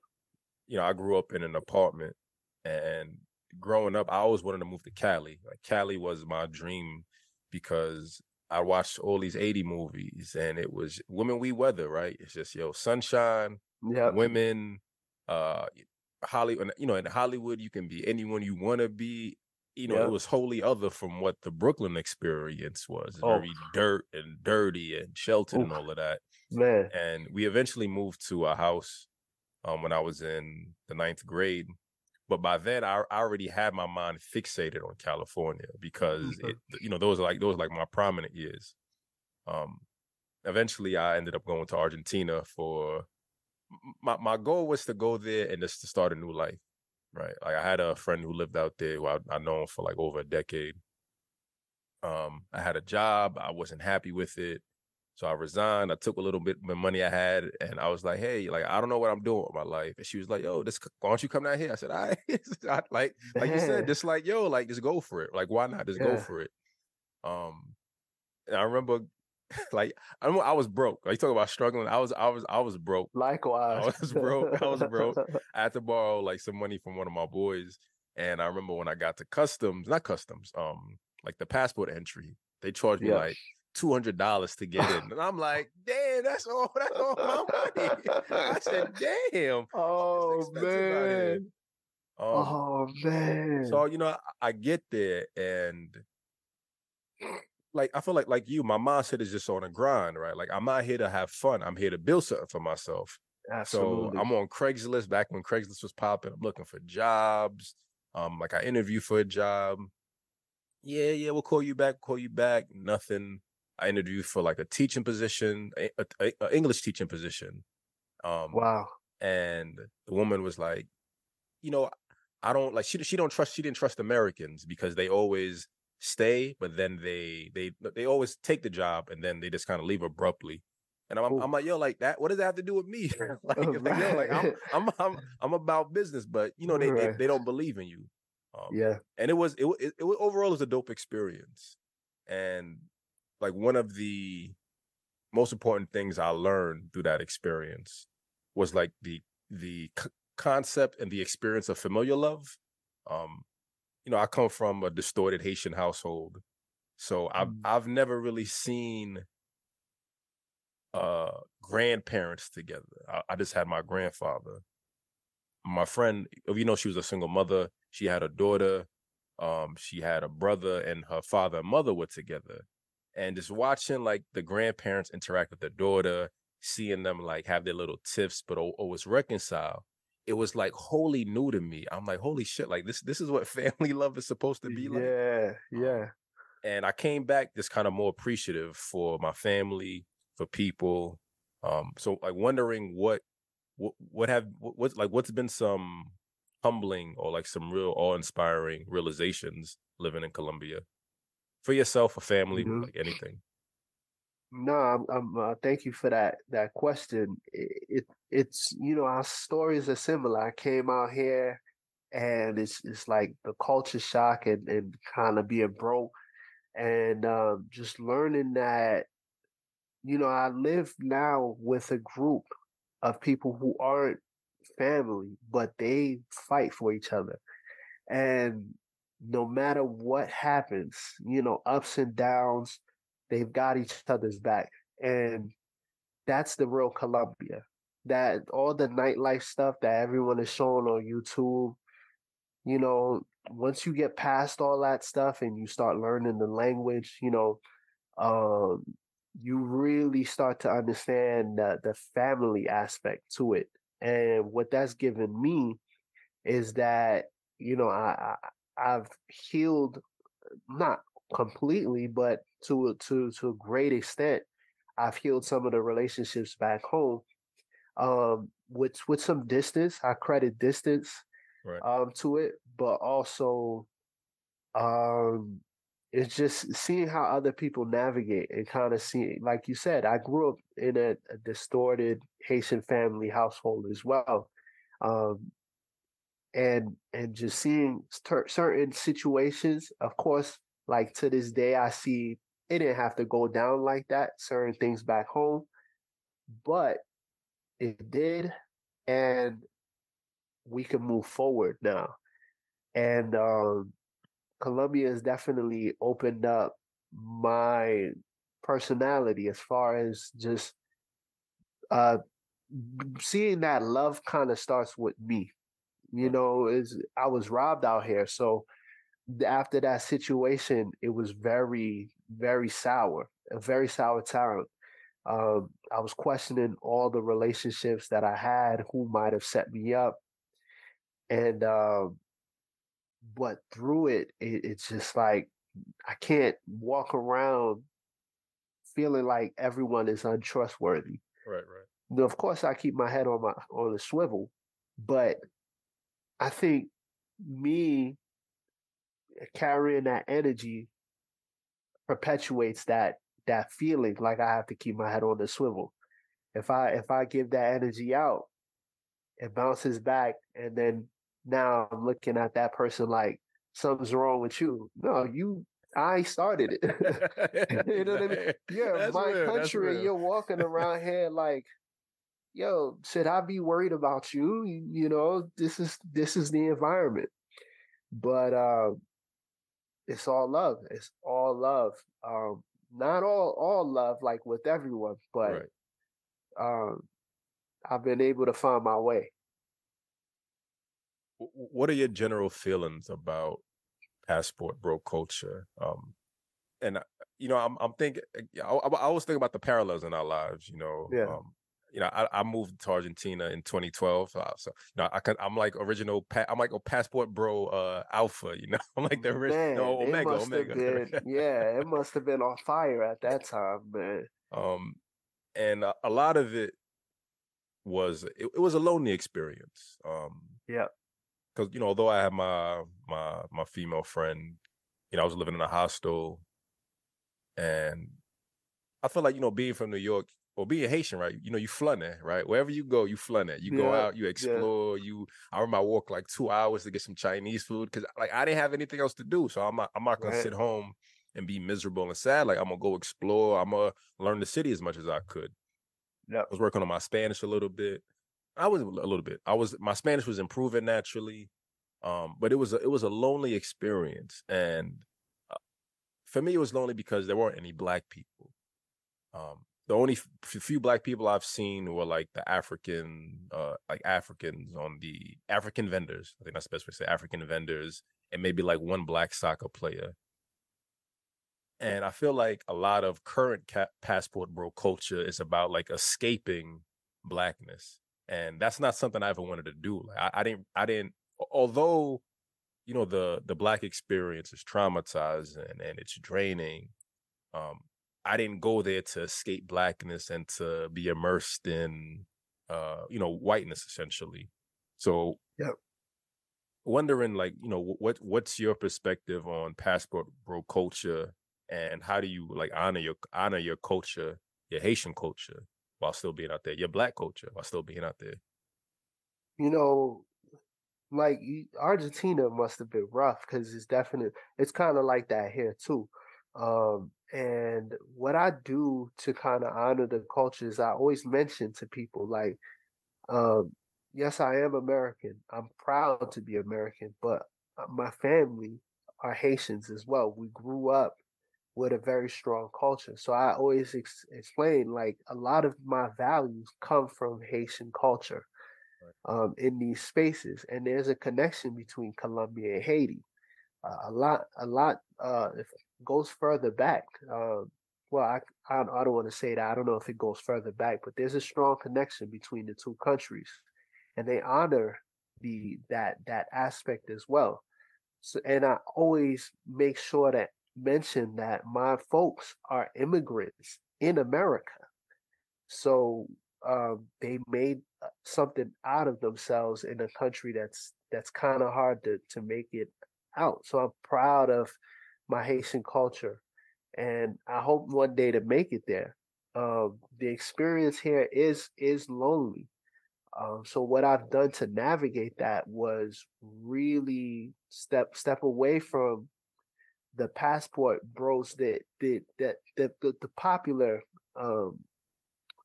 You know, I grew up in an apartment, and growing up, I always wanted to move to Cali. Like Cali was my dream because I watched all these 80 movies and it was women we weather, right? It's just yo, sunshine, yeah, women, uh Hollywood, you know, in Hollywood you can be anyone you want to be. You know, yep. it was wholly other from what the Brooklyn experience was. Oh. Very dirt and dirty and sheltered Oof. and all of that. Man. And we eventually moved to a house um when I was in the ninth grade but by then, I, I already had my mind fixated on California because mm-hmm. it, you know, those are like those are like my prominent years. Um, eventually, I ended up going to Argentina for my my goal was to go there and just to start a new life, right? Like I had a friend who lived out there who I, I known for like over a decade. Um, I had a job, I wasn't happy with it. So I resigned. I took a little bit of money I had, and I was like, "Hey, like I don't know what I'm doing with my life." And she was like, "Yo, this why don't you come down here?" I said, "I right. like like you said, just like yo, like just go for it. Like why not just yeah. go for it?" Um, and I remember, like I I was broke. Like you talk about struggling. I was I was I was broke. Likewise, I was broke. I was broke. I had to borrow like some money from one of my boys, and I remember when I got to customs, not customs, um, like the passport entry, they charged me yeah. like two hundred dollars to get in, and I'm like, damn, that's all that's all my money. I said, damn. Oh man. Um, oh man. So you know, I, I, get there, and like I feel like like you, my mindset is just on a grind, right? Like I'm not here to have fun. I'm here to build something for myself. Absolutely. So I'm on Craigslist back when Craigslist was popping. I'm looking for jobs. Um, like I interview for a job. Yeah, yeah, we'll call you back. Call you back. Nothing. I interviewed for like a teaching position, a, a, a English teaching position. Um, wow. And the woman was like, you know, I don't like she she don't trust she didn't trust Americans because they always stay, but then they they they always take the job and then they just kind of leave abruptly. And I'm, I'm like, yo, like that. What does that have to do with me? like, like, yo, like I'm, I'm, I'm, I'm about business, but you know, they, right. they, they, don't believe in you. Um, yeah. And it was, it, it, it overall it was a dope experience. And like one of the most important things I learned through that experience was like the the c- concept and the experience of familiar love. Um, you know, I come from a distorted Haitian household, so I've mm. I've never really seen uh grandparents together. I, I just had my grandfather. My friend, you know, she was a single mother. She had a daughter. Um, she had a brother, and her father and mother were together and just watching like the grandparents interact with their daughter, seeing them like have their little tiffs, but always reconcile. It was like wholly new to me. I'm like, holy shit! Like this, this is what family love is supposed to be like. Yeah, yeah. And I came back just kind of more appreciative for my family, for people. Um, so like wondering what, what, what have, what, what's like, what's been some humbling or like some real awe-inspiring realizations living in Colombia for yourself, a family, mm-hmm. like anything? No, I'm, I'm uh, thank you for that that question. It, it, it's you know our stories are similar. I came out here, and it's it's like the culture shock and and kind of being broke, and um, just learning that you know I live now with a group of people who aren't family, but they fight for each other, and no matter what happens, you know, ups and downs, they've got each other's back. And that's the real Colombia. That all the nightlife stuff that everyone is showing on YouTube, you know, once you get past all that stuff and you start learning the language, you know, um, you really start to understand the, the family aspect to it. And what that's given me is that, you know, I, I've healed not completely, but to to to a great extent, I've healed some of the relationships back home. Um, with with some distance, I credit distance right. um to it, but also um it's just seeing how other people navigate and kind of seeing, like you said, I grew up in a, a distorted Haitian family household as well, um, and and just seeing certain situations. Of course, like to this day, I see it didn't have to go down like that. Certain things back home, but it did, and we can move forward now. And um, Colombia has definitely opened up my personality as far as just uh, seeing that love kind of starts with me. You know, is I was robbed out here, so after that situation, it was very, very sour, a very sour town. Um, I was questioning all the relationships that I had, who might have set me up, and um, but through it, it, it's just like I can't walk around feeling like everyone is untrustworthy. Right, right. Now, of course, I keep my head on my on the swivel, but I think me carrying that energy perpetuates that that feeling like I have to keep my head on the swivel. If I if I give that energy out, it bounces back and then now I'm looking at that person like something's wrong with you. No, you I started it. you know what I mean? Yeah, That's my real. country, you're walking around here like, yo, should I be worried about you? You know, this is this is the environment. But uh it's all love. It's all love. Um, not all all love like with everyone, but right. um I've been able to find my way what are your general feelings about passport bro culture? Um, and you know, I'm I'm thinking, I, I always think about the parallels in our lives. You know, yeah. Um, you know, I, I, moved to Argentina in 2012, uh, so you know, I can, I'm like original. Pa- I'm like a passport bro uh, alpha. You know, I'm like the original man, omega. Omega. Been, yeah, it must have been on fire at that time, man. Um, and a, a lot of it was it, it was a lonely experience. Um, yeah, because you know, although I had my my my female friend, you know, I was living in a hostel, and I feel like you know, being from New York or being Haitian, right? You know, you flooding, right? Wherever you go, you flooding. You yeah, go out, you explore. Yeah. You, I remember I walked like two hours to get some Chinese food because like I didn't have anything else to do, so I'm not I'm not gonna right. sit home and be miserable and sad. Like I'm gonna go explore. I'm gonna learn the city as much as I could. Yeah, I was working on my Spanish a little bit. I was a little bit. I was my Spanish was improving naturally, um, but it was a, it was a lonely experience, and uh, for me, it was lonely because there weren't any black people. Um, the only f- few black people I've seen were like the African, uh, like Africans on the African vendors. I think that's the best way to say African vendors, and maybe like one black soccer player. And I feel like a lot of current ca- passport bro culture is about like escaping blackness and that's not something I ever wanted to do. Like I, I didn't, I didn't. Although, you know, the the black experience is traumatizing and it's draining. Um, I didn't go there to escape blackness and to be immersed in, uh, you know, whiteness essentially. So, yeah. Wondering, like, you know, what what's your perspective on passport bro culture, and how do you like honor your honor your culture, your Haitian culture, while still being out there, your black culture while still being out there? You know, like Argentina must have been rough because it's definitely it's kind of like that here too. Um, and what I do to kind of honor the cultures, I always mention to people like, um, yes, I am American. I'm proud to be American, but uh, my family are Haitians as well. We grew up with a very strong culture. So I always ex- explain like a lot of my values come from Haitian culture um, in these spaces, and there's a connection between Colombia and Haiti. Uh, a lot, a lot uh, if goes further back. Uh, well, I, I, I don't want to say that. I don't know if it goes further back, but there's a strong connection between the two countries, and they honor the that that aspect as well. So, and I always make sure that mention that my folks are immigrants in America. So um, they made uh, something out of themselves in a country that's that's kind of hard to to make it out. So I'm proud of my Haitian culture, and I hope one day to make it there. Um, the experience here is is lonely. Um, so what I've done to navigate that was really step step away from the passport bros that that that the, the, the popular um,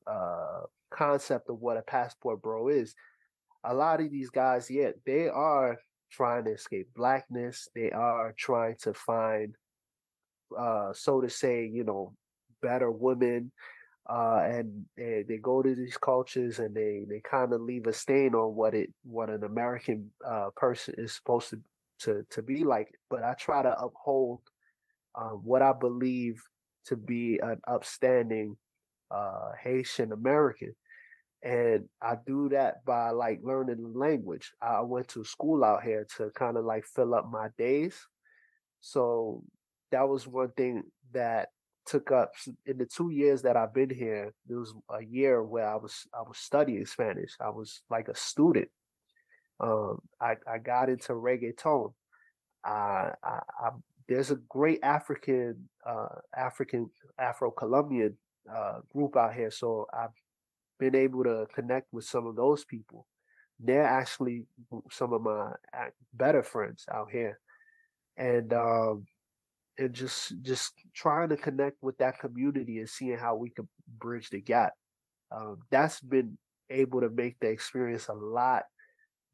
uh, concept of what a passport bro is. A lot of these guys, yeah, they are trying to escape blackness. They are trying to find, uh, so to say, you know, better women. Uh, and they, they go to these cultures and they, they kind of leave a stain on what it what an American uh, person is supposed to, to to be like. But I try to uphold um, what I believe to be an upstanding uh, Haitian American. And I do that by like learning the language. I went to school out here to kind of like fill up my days. So that was one thing that took up in the two years that I've been here. There was a year where I was I was studying Spanish. I was like a student. Um, I I got into reggaeton. I, I, I there's a great African uh, African Afro Colombian uh, group out here. So I've been able to connect with some of those people. They're actually some of my better friends out here, and um, and just just trying to connect with that community and seeing how we can bridge the gap. Um, that's been able to make the experience a lot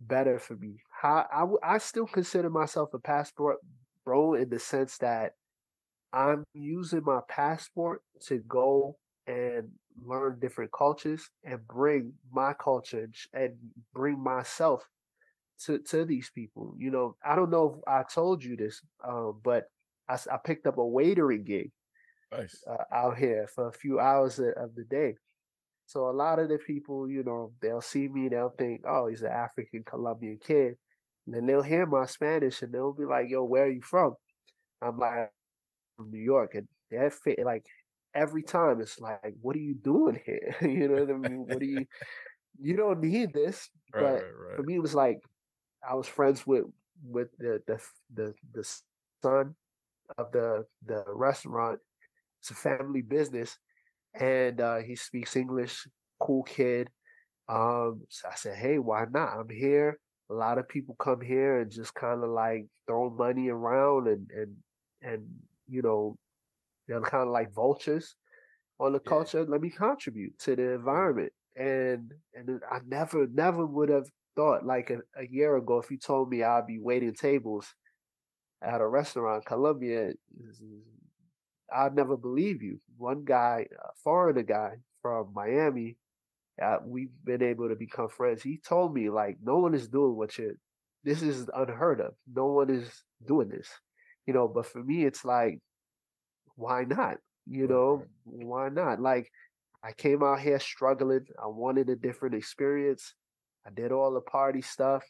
better for me. How I, I still consider myself a passport bro in the sense that I'm using my passport to go and learn different cultures and bring my culture and bring myself to to these people. You know, I don't know if I told you this, um, but I, I picked up a waitering gig nice. uh, out here for a few hours of the day. So a lot of the people, you know, they'll see me, they'll think, "Oh, he's an African Colombian kid," and then they'll hear my Spanish and they'll be like, "Yo, where are you from?" I'm like, "From New York," and that fit like every time it's like, what are you doing here? you know what I mean? What do you you don't need this. Right, but right, right. for me it was like I was friends with with the the the, the son of the the restaurant. It's a family business and uh, he speaks English, cool kid. Um, so I said, hey, why not? I'm here. A lot of people come here and just kind of like throw money around and and and you know they're kind of like vultures on the yeah. culture. Let me contribute to the environment. And and I never never would have thought like a, a year ago if you told me I'd be waiting tables at a restaurant, in Colombia, I'd never believe you. One guy, a foreigner guy from Miami, uh, we've been able to become friends. He told me like no one is doing what you. This is unheard of. No one is doing this, you know. But for me, it's like why not? You know, why not? Like, I came out here struggling. I wanted a different experience. I did all the party stuff,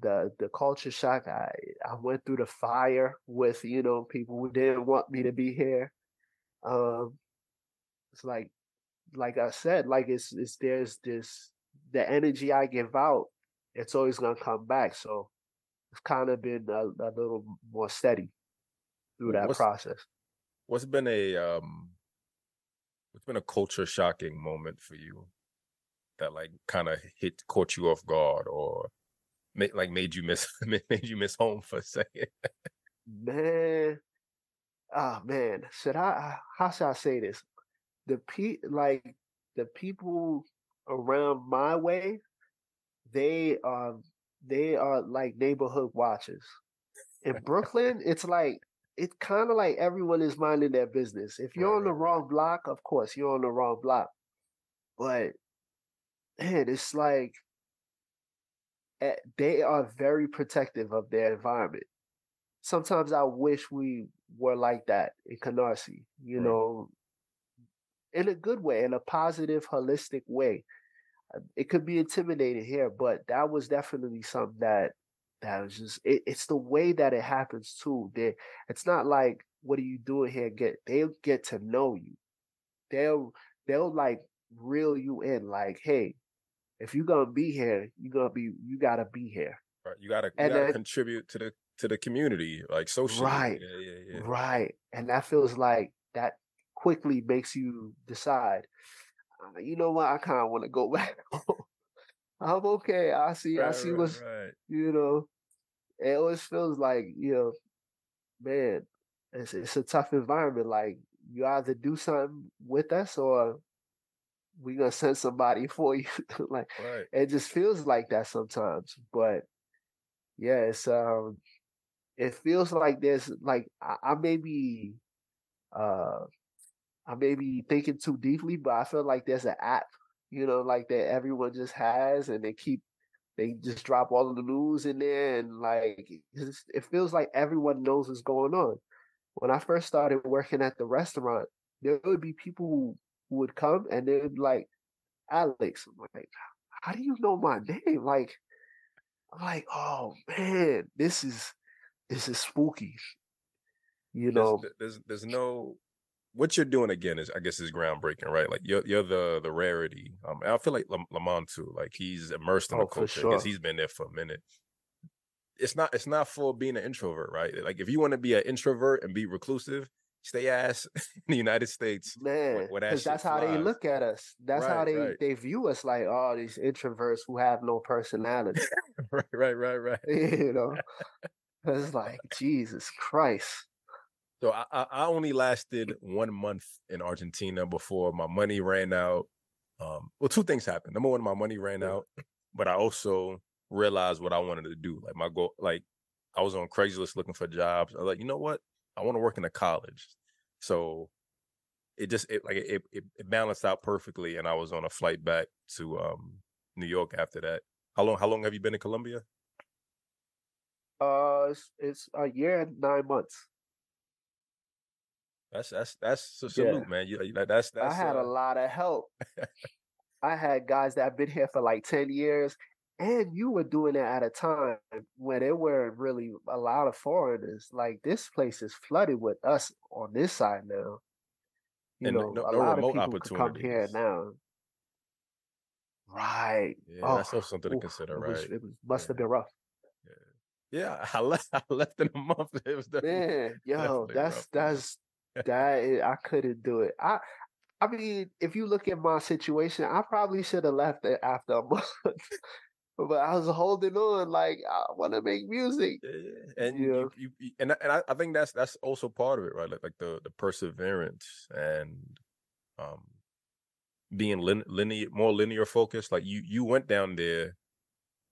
the the culture shock. I I went through the fire with you know people who didn't want me to be here. Um, it's like, like I said, like it's it's there's this the energy I give out. It's always gonna come back. So it's kind of been a, a little more steady through that what's, process. What's been a um what's been a culture shocking moment for you that like kind of hit caught you off guard or made like made you miss made you miss home for a second? man, ah oh, man, should I? How should I say this? The pe like the people around my way, they are they are like neighborhood watchers. In Brooklyn, it's like it's kind of like everyone is minding their business. If you're right, on the wrong block, of course you're on the wrong block. But man, it's like eh, they are very protective of their environment. Sometimes I wish we were like that in Canarsie, you right. know, in a good way, in a positive, holistic way. It could be intimidating here, but that was definitely something that that was just it, it's the way that it happens too. They it's not like what are you doing here? Get they'll get to know you. They'll they'll like reel you in like, hey, if you're gonna be here, you're gonna be you gotta be here. Right. You gotta you and gotta then, contribute to the to the community, like socially. Right. Yeah, yeah, yeah. yeah. Right. And that feels like that quickly makes you decide, uh, you know what, I kind of want to go back home. I'm okay. I see, I see right, what's, right. you know, it always feels like, you know, man, it's it's a tough environment. Like you either do something with us or we gonna send somebody for you. Like Right. it just feels like that sometimes. But yeah, it's um it feels like there's like I, I may be uh I may be thinking too deeply, but I feel like there's an app, you know, like that everyone just has and they keep they just drop all of the news in there and like it feels like everyone knows what's going on. When I first started working at the restaurant, there would be people who, who would come and they would be like, Alix, I'm like, how do you know my name? Like, I'm like, oh man, this is this is spooky. You know, th- there's there's no what you're doing again is I guess is groundbreaking, right? Like you're you're the the rarity. Um, I feel like Lam- Lamont too. Like he's immersed in the oh for culture sure. because he's been there for a minute. It's not it's not for being an introvert, right? Like if you want to be an introvert and be reclusive, stay ass in the United States Man, that because shit that's how they look at us. That's how they right, they view us like, oh, these introverts who have no personality. right, right, right, right. you know, it's like Jesus Christ. So I, I only lasted one month in Argentina before my money ran out. Um, well, two things happened. Number one, my money ran out, but I also realized what I wanted to do. Like my goal, like I was on Craigslist looking for jobs. I was like, you know what? I want to work in a college. So it just it like it, it it balanced out perfectly, and I was on a flight back to um New York after that. How long? How long have you been in Colombia? Uh, it's, it's a year and nine months. That's that's that's a Yeah, salute, man. You, you- that's that's. I had a uh lot of help. I had guys that have been here for like 10 years, and you were doing it at a time when there weren't really a lot of foreigners. Like this place is flooded with us on this side now. You and no, know, no a no lot of remote people could come here now. Right. Yeah, Oh, that's also something to oof, consider, it was right? it was must Yeah, have been rough. yeah, yeah. I left. I left in a month. It was definitely, Man, yo, that's rough, that's that is, I couldn't do it. I I mean, if you look at my situation, I probably should have left it after a month. But I was holding on like I want to make music. And Yeah. you, you, you- and I- and I, I think that's that's also part of it, right? Like like the the perseverance and um being lin- linear, more linear focused. Like you you went down there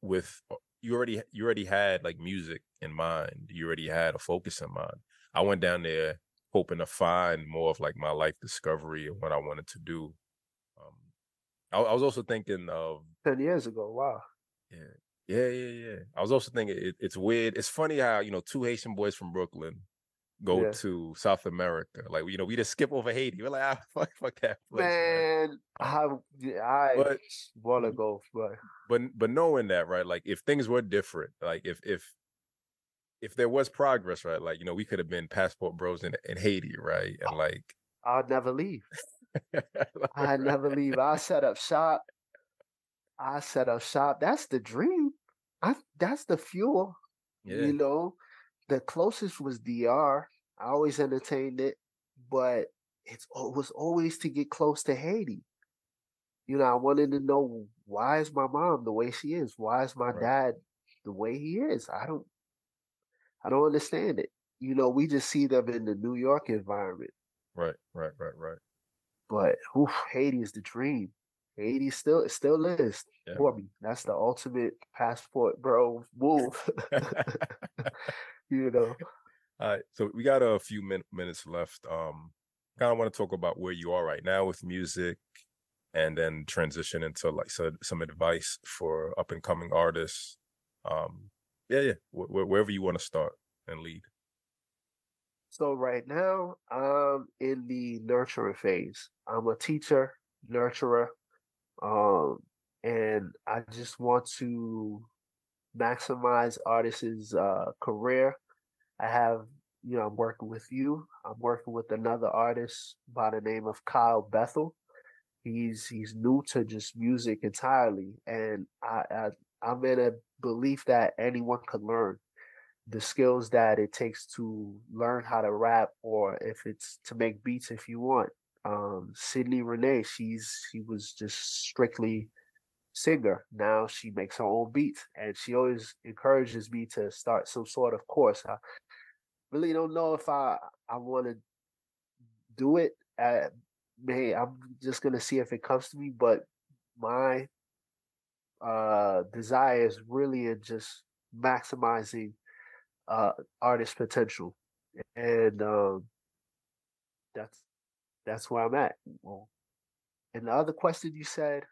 with uh, you already you already had like music in mind. You already had a focus in mind. I went down there hoping to find more of like my life discovery and what I wanted to do. Um, I, I was also thinking of 10 years ago. Wow. yeah, yeah, yeah, yeah. I was also thinking it, it's weird. It's funny how you know two Haitian boys from Brooklyn go Yeah. to South America. Like you know, we just skip over Haiti. We're like, ah, fuck, fuck that place, man. Man, I I want to go, but but but knowing that, right? Like if things were different, like if if if there was progress, right? Like you know, we could have been passport bros in in Haiti, right? And like, I'd never leave. I right, never leave. I set up shop. I set up shop. That's the dream. I that's the fuel. yeah, You know, the closest was DR. I always entertained it, but it's it was always to get close to Haiti. You know, I wanted to know why is my mom the way she is? Why is my right, dad the way he is? I don't I don't understand it. You know, we just see them in the New York environment, right, right, right, right. but oof, Haiti is the dream. Haiti still it still is Yeah. for me. That's the ultimate passport, bro. Move. you know. All right, so we got a few min- minutes left. Um, kind of want to talk about where you are right now with music, and then transition into like so, some advice for up and coming artists. Um, yeah, yeah, wh- wh- wherever you want to start and lead. So right now, I'm in the nurturing phase. I'm a teacher, nurturer, um, and I just want to maximize artists' uh, career. I have, you know, I'm working with you. I'm working with another artist by the name of Kyle Bethel. He's he's new to just music entirely, and I, I I'm in a belief that anyone could learn. the skills that it takes to learn how to rap or if it's to make beats if you want. Um, Sydney Renee, she's she was just strictly singer. Now she makes her own beats and she always encourages me to start some sort of course. I really don't know if I I want to do it. At, may I'm just gonna see if it comes to me, but my uh desire is really in just maximizing uh, artist potential, and um, that's that's where I'm at. Well, and the other question you said.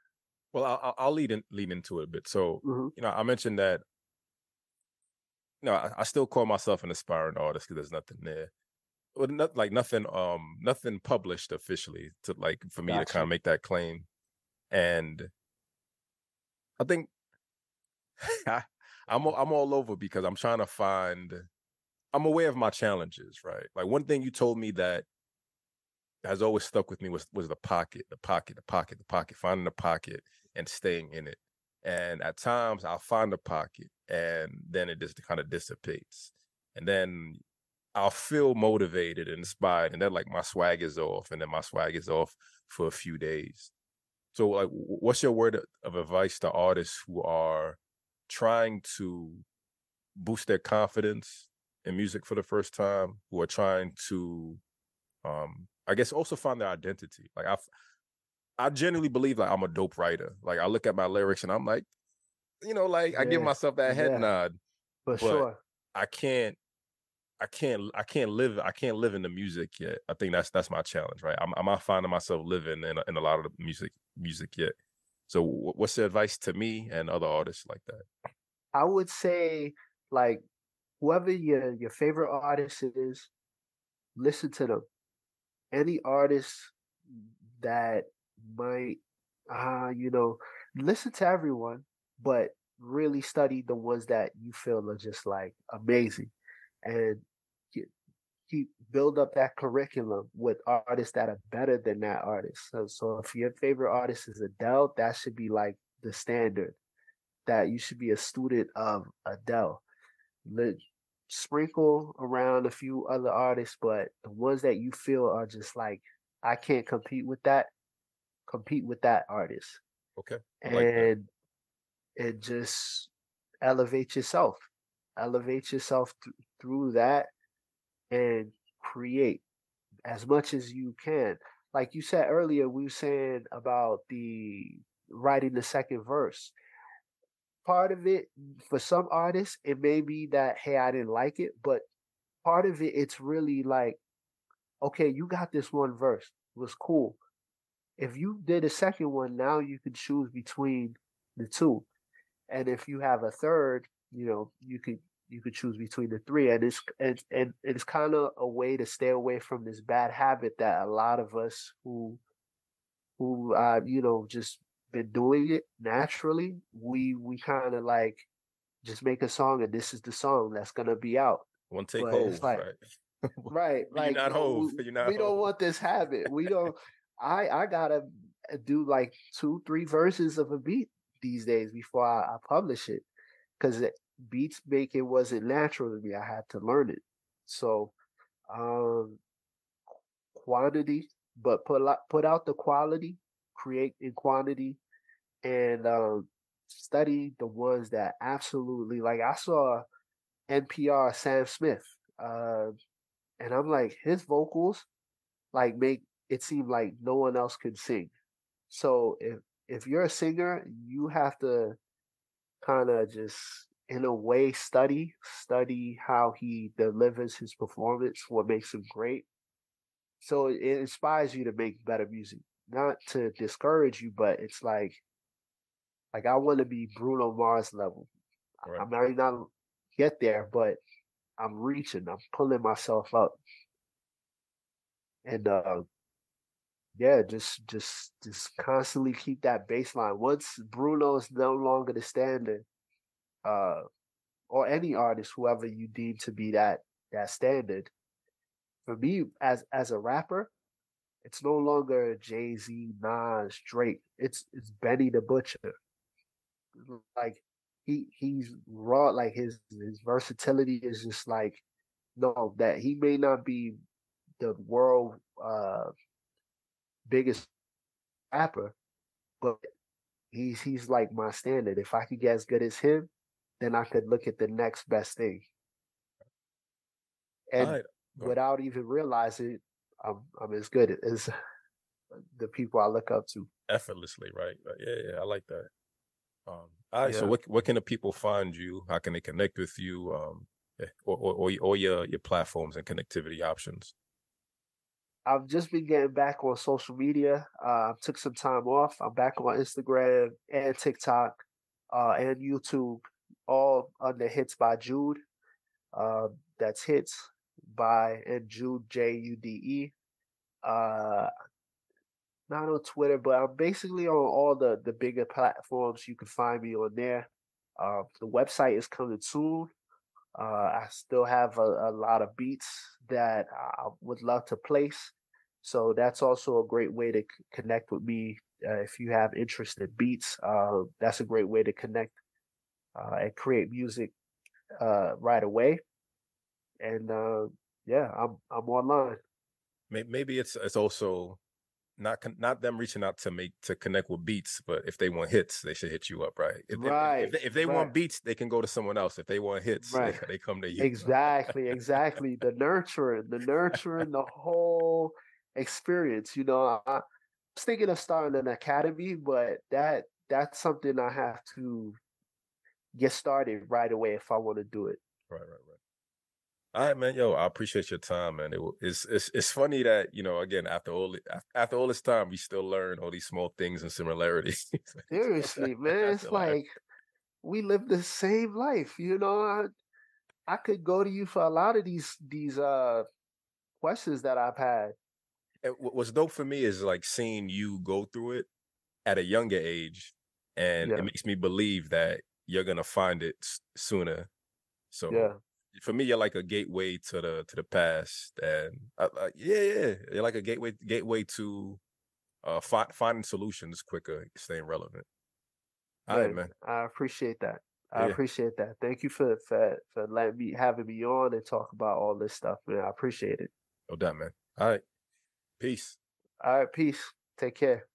Well, I'll, I'll lead in, lead into it a bit. So, mm-hmm. you know, I mentioned that. You know, I, I still call myself an aspiring artist because there's nothing there, well, not like nothing, um, nothing published officially to like for me gotcha. to kind of make that claim, and I think I'm I'm all over because I'm trying to find. I'm aware of my challenges, right? Like one thing you told me that has always stuck with me was was the pocket, the pocket, the pocket, the pocket, finding the pocket and staying in it. And at times I'll find the pocket and then it just kind of dissipates. And then I'll feel motivated and inspired. And then like my swag is off. And then my swag is off for a few days. So like what's your word of advice to artists who are trying to boost their confidence in music for the first time, who are trying to, um, I guess, also find their identity. Like I, I genuinely believe like I'm a dope writer. Like I look at my lyrics and I'm like, you know, like yeah. I give myself that head yeah. nod. For sure. I can't I can't I can't live I can't live in the music yet. I think that's that's my challenge, right? I'm I'm not finding myself living in a, in a lot of the music music yet. So what's the advice to me and other artists like that? I would say like whoever your your favorite artist is, listen to them. Any artist that might uh, you know, listen to everyone, but really study the ones that you feel are just like amazing. And keep build up that curriculum with artists that are better than that artist. So, so if your favorite artist is Adele, that should be like the standard. That you should be a student of Adele. Let, sprinkle around a few other artists, but the ones that you feel are just like I can't compete with that. Compete with that artist. Okay. and like it just elevate yourself. Elevate yourself th- through that and create as much as you can. Like you said earlier, we were saying about the writing the second verse. Part of it, for some artists, it may be that, hey, I didn't like it, but part of it, it's really like, okay, you got this one verse, it was cool. If you did a second one, now you can choose between the two. And if you have a third, you know, you could you could choose between the three and it's and, and it's kind of a way to stay away from this bad habit that a lot of us who who uh you know just been doing it naturally we we kind of like just make a song and this is the song that's gonna be out. One take hold like, right? Right like you're not home we, not we don't want this habit. We don't i i gotta do like two three verses of a beat these days before i, I publish it because beats making wasn't natural to me. I had to learn it. So, um, quantity, but put put out the quality, create in quantity, and um, study the ones that absolutely like. I saw NPR Sam Smith, uh, and I'm like his vocals, like make it seem like no one else could sing. So if if you're a singer, you have to kind of just in a way study study how he delivers his performance what makes him great. So it inspires you to make better music not to discourage you but it's like like i want to be bruno mars level. Right. i might not get there but i'm reaching i'm pulling myself up. And uh yeah just just just constantly keep that baseline. Once bruno is no longer the standard uh, or any artist, whoever you deem to be that that standard. For me, as as a rapper, it's no longer Jay Z, Nas, Drake. It's it's Benny the Butcher. Like he he's raw. Like his his versatility is just like no that he may not be the world uh biggest rapper, but he's he's like my standard. If I could get as good as him, then I could look at the next best thing. And right. without even realizing, I'm I'm as good as the people I look up to. Effortlessly, right? Yeah, yeah, I like that. Um, all right. Yeah. So, what what can the people find you? How can they connect with you? Um, eh, or, or, or your your platforms and connectivity options. I've just been getting back on social media. Uh, took some time off. I'm back on Instagram and TikTok uh, and YouTube, all under Hits by Jude. Uh, that's Hits by and Jude J U D E. Uh, not on Twitter, but I'm basically on all the the bigger platforms. You can find me on there. Uh, the website is coming soon. Uh, I still have a, a, lot of beats that I would love to place. So that's also a great way to c- connect with me. Uh, if you have interest in beats, uh, that's a great way to connect uh, and create music uh, right away. And uh, yeah, I'm I'm online. Maybe it's it's also not not them reaching out to make to connect with beats, but if they want hits, they should hit you up, right? If, right. If, if, if they right. want beats, they can go to someone else. If they want hits, right. they, they come to you. Exactly, exactly. the nurturing, the nurturing, the whole experience. You know, I, I was thinking of starting an academy, but that that's something I have to get started right away if I want to do it. Right, right, right. All right, man. Yo, I appreciate your time, man. It, it's it's it's funny that you know, again, after all after all this time, we still learn all these small things and similarities. Seriously, man, it's like we live the same life. You know, I, I could go to you for a lot of these these uh questions that I've had. And what's dope for me is like seeing you go through it at a younger age, and yeah. it makes me believe that you're gonna find it sooner. So yeah for me, you're like a gateway to the to the past, and uh, uh, yeah, yeah, you're like a gateway gateway to uh fi- finding solutions quicker, staying relevant. All right, man. I appreciate that. I yeah. appreciate that. Thank you for for for letting me having me on and talk about all this stuff, man. I appreciate it. No doubt, man. All right. Peace. All right, peace. Take care.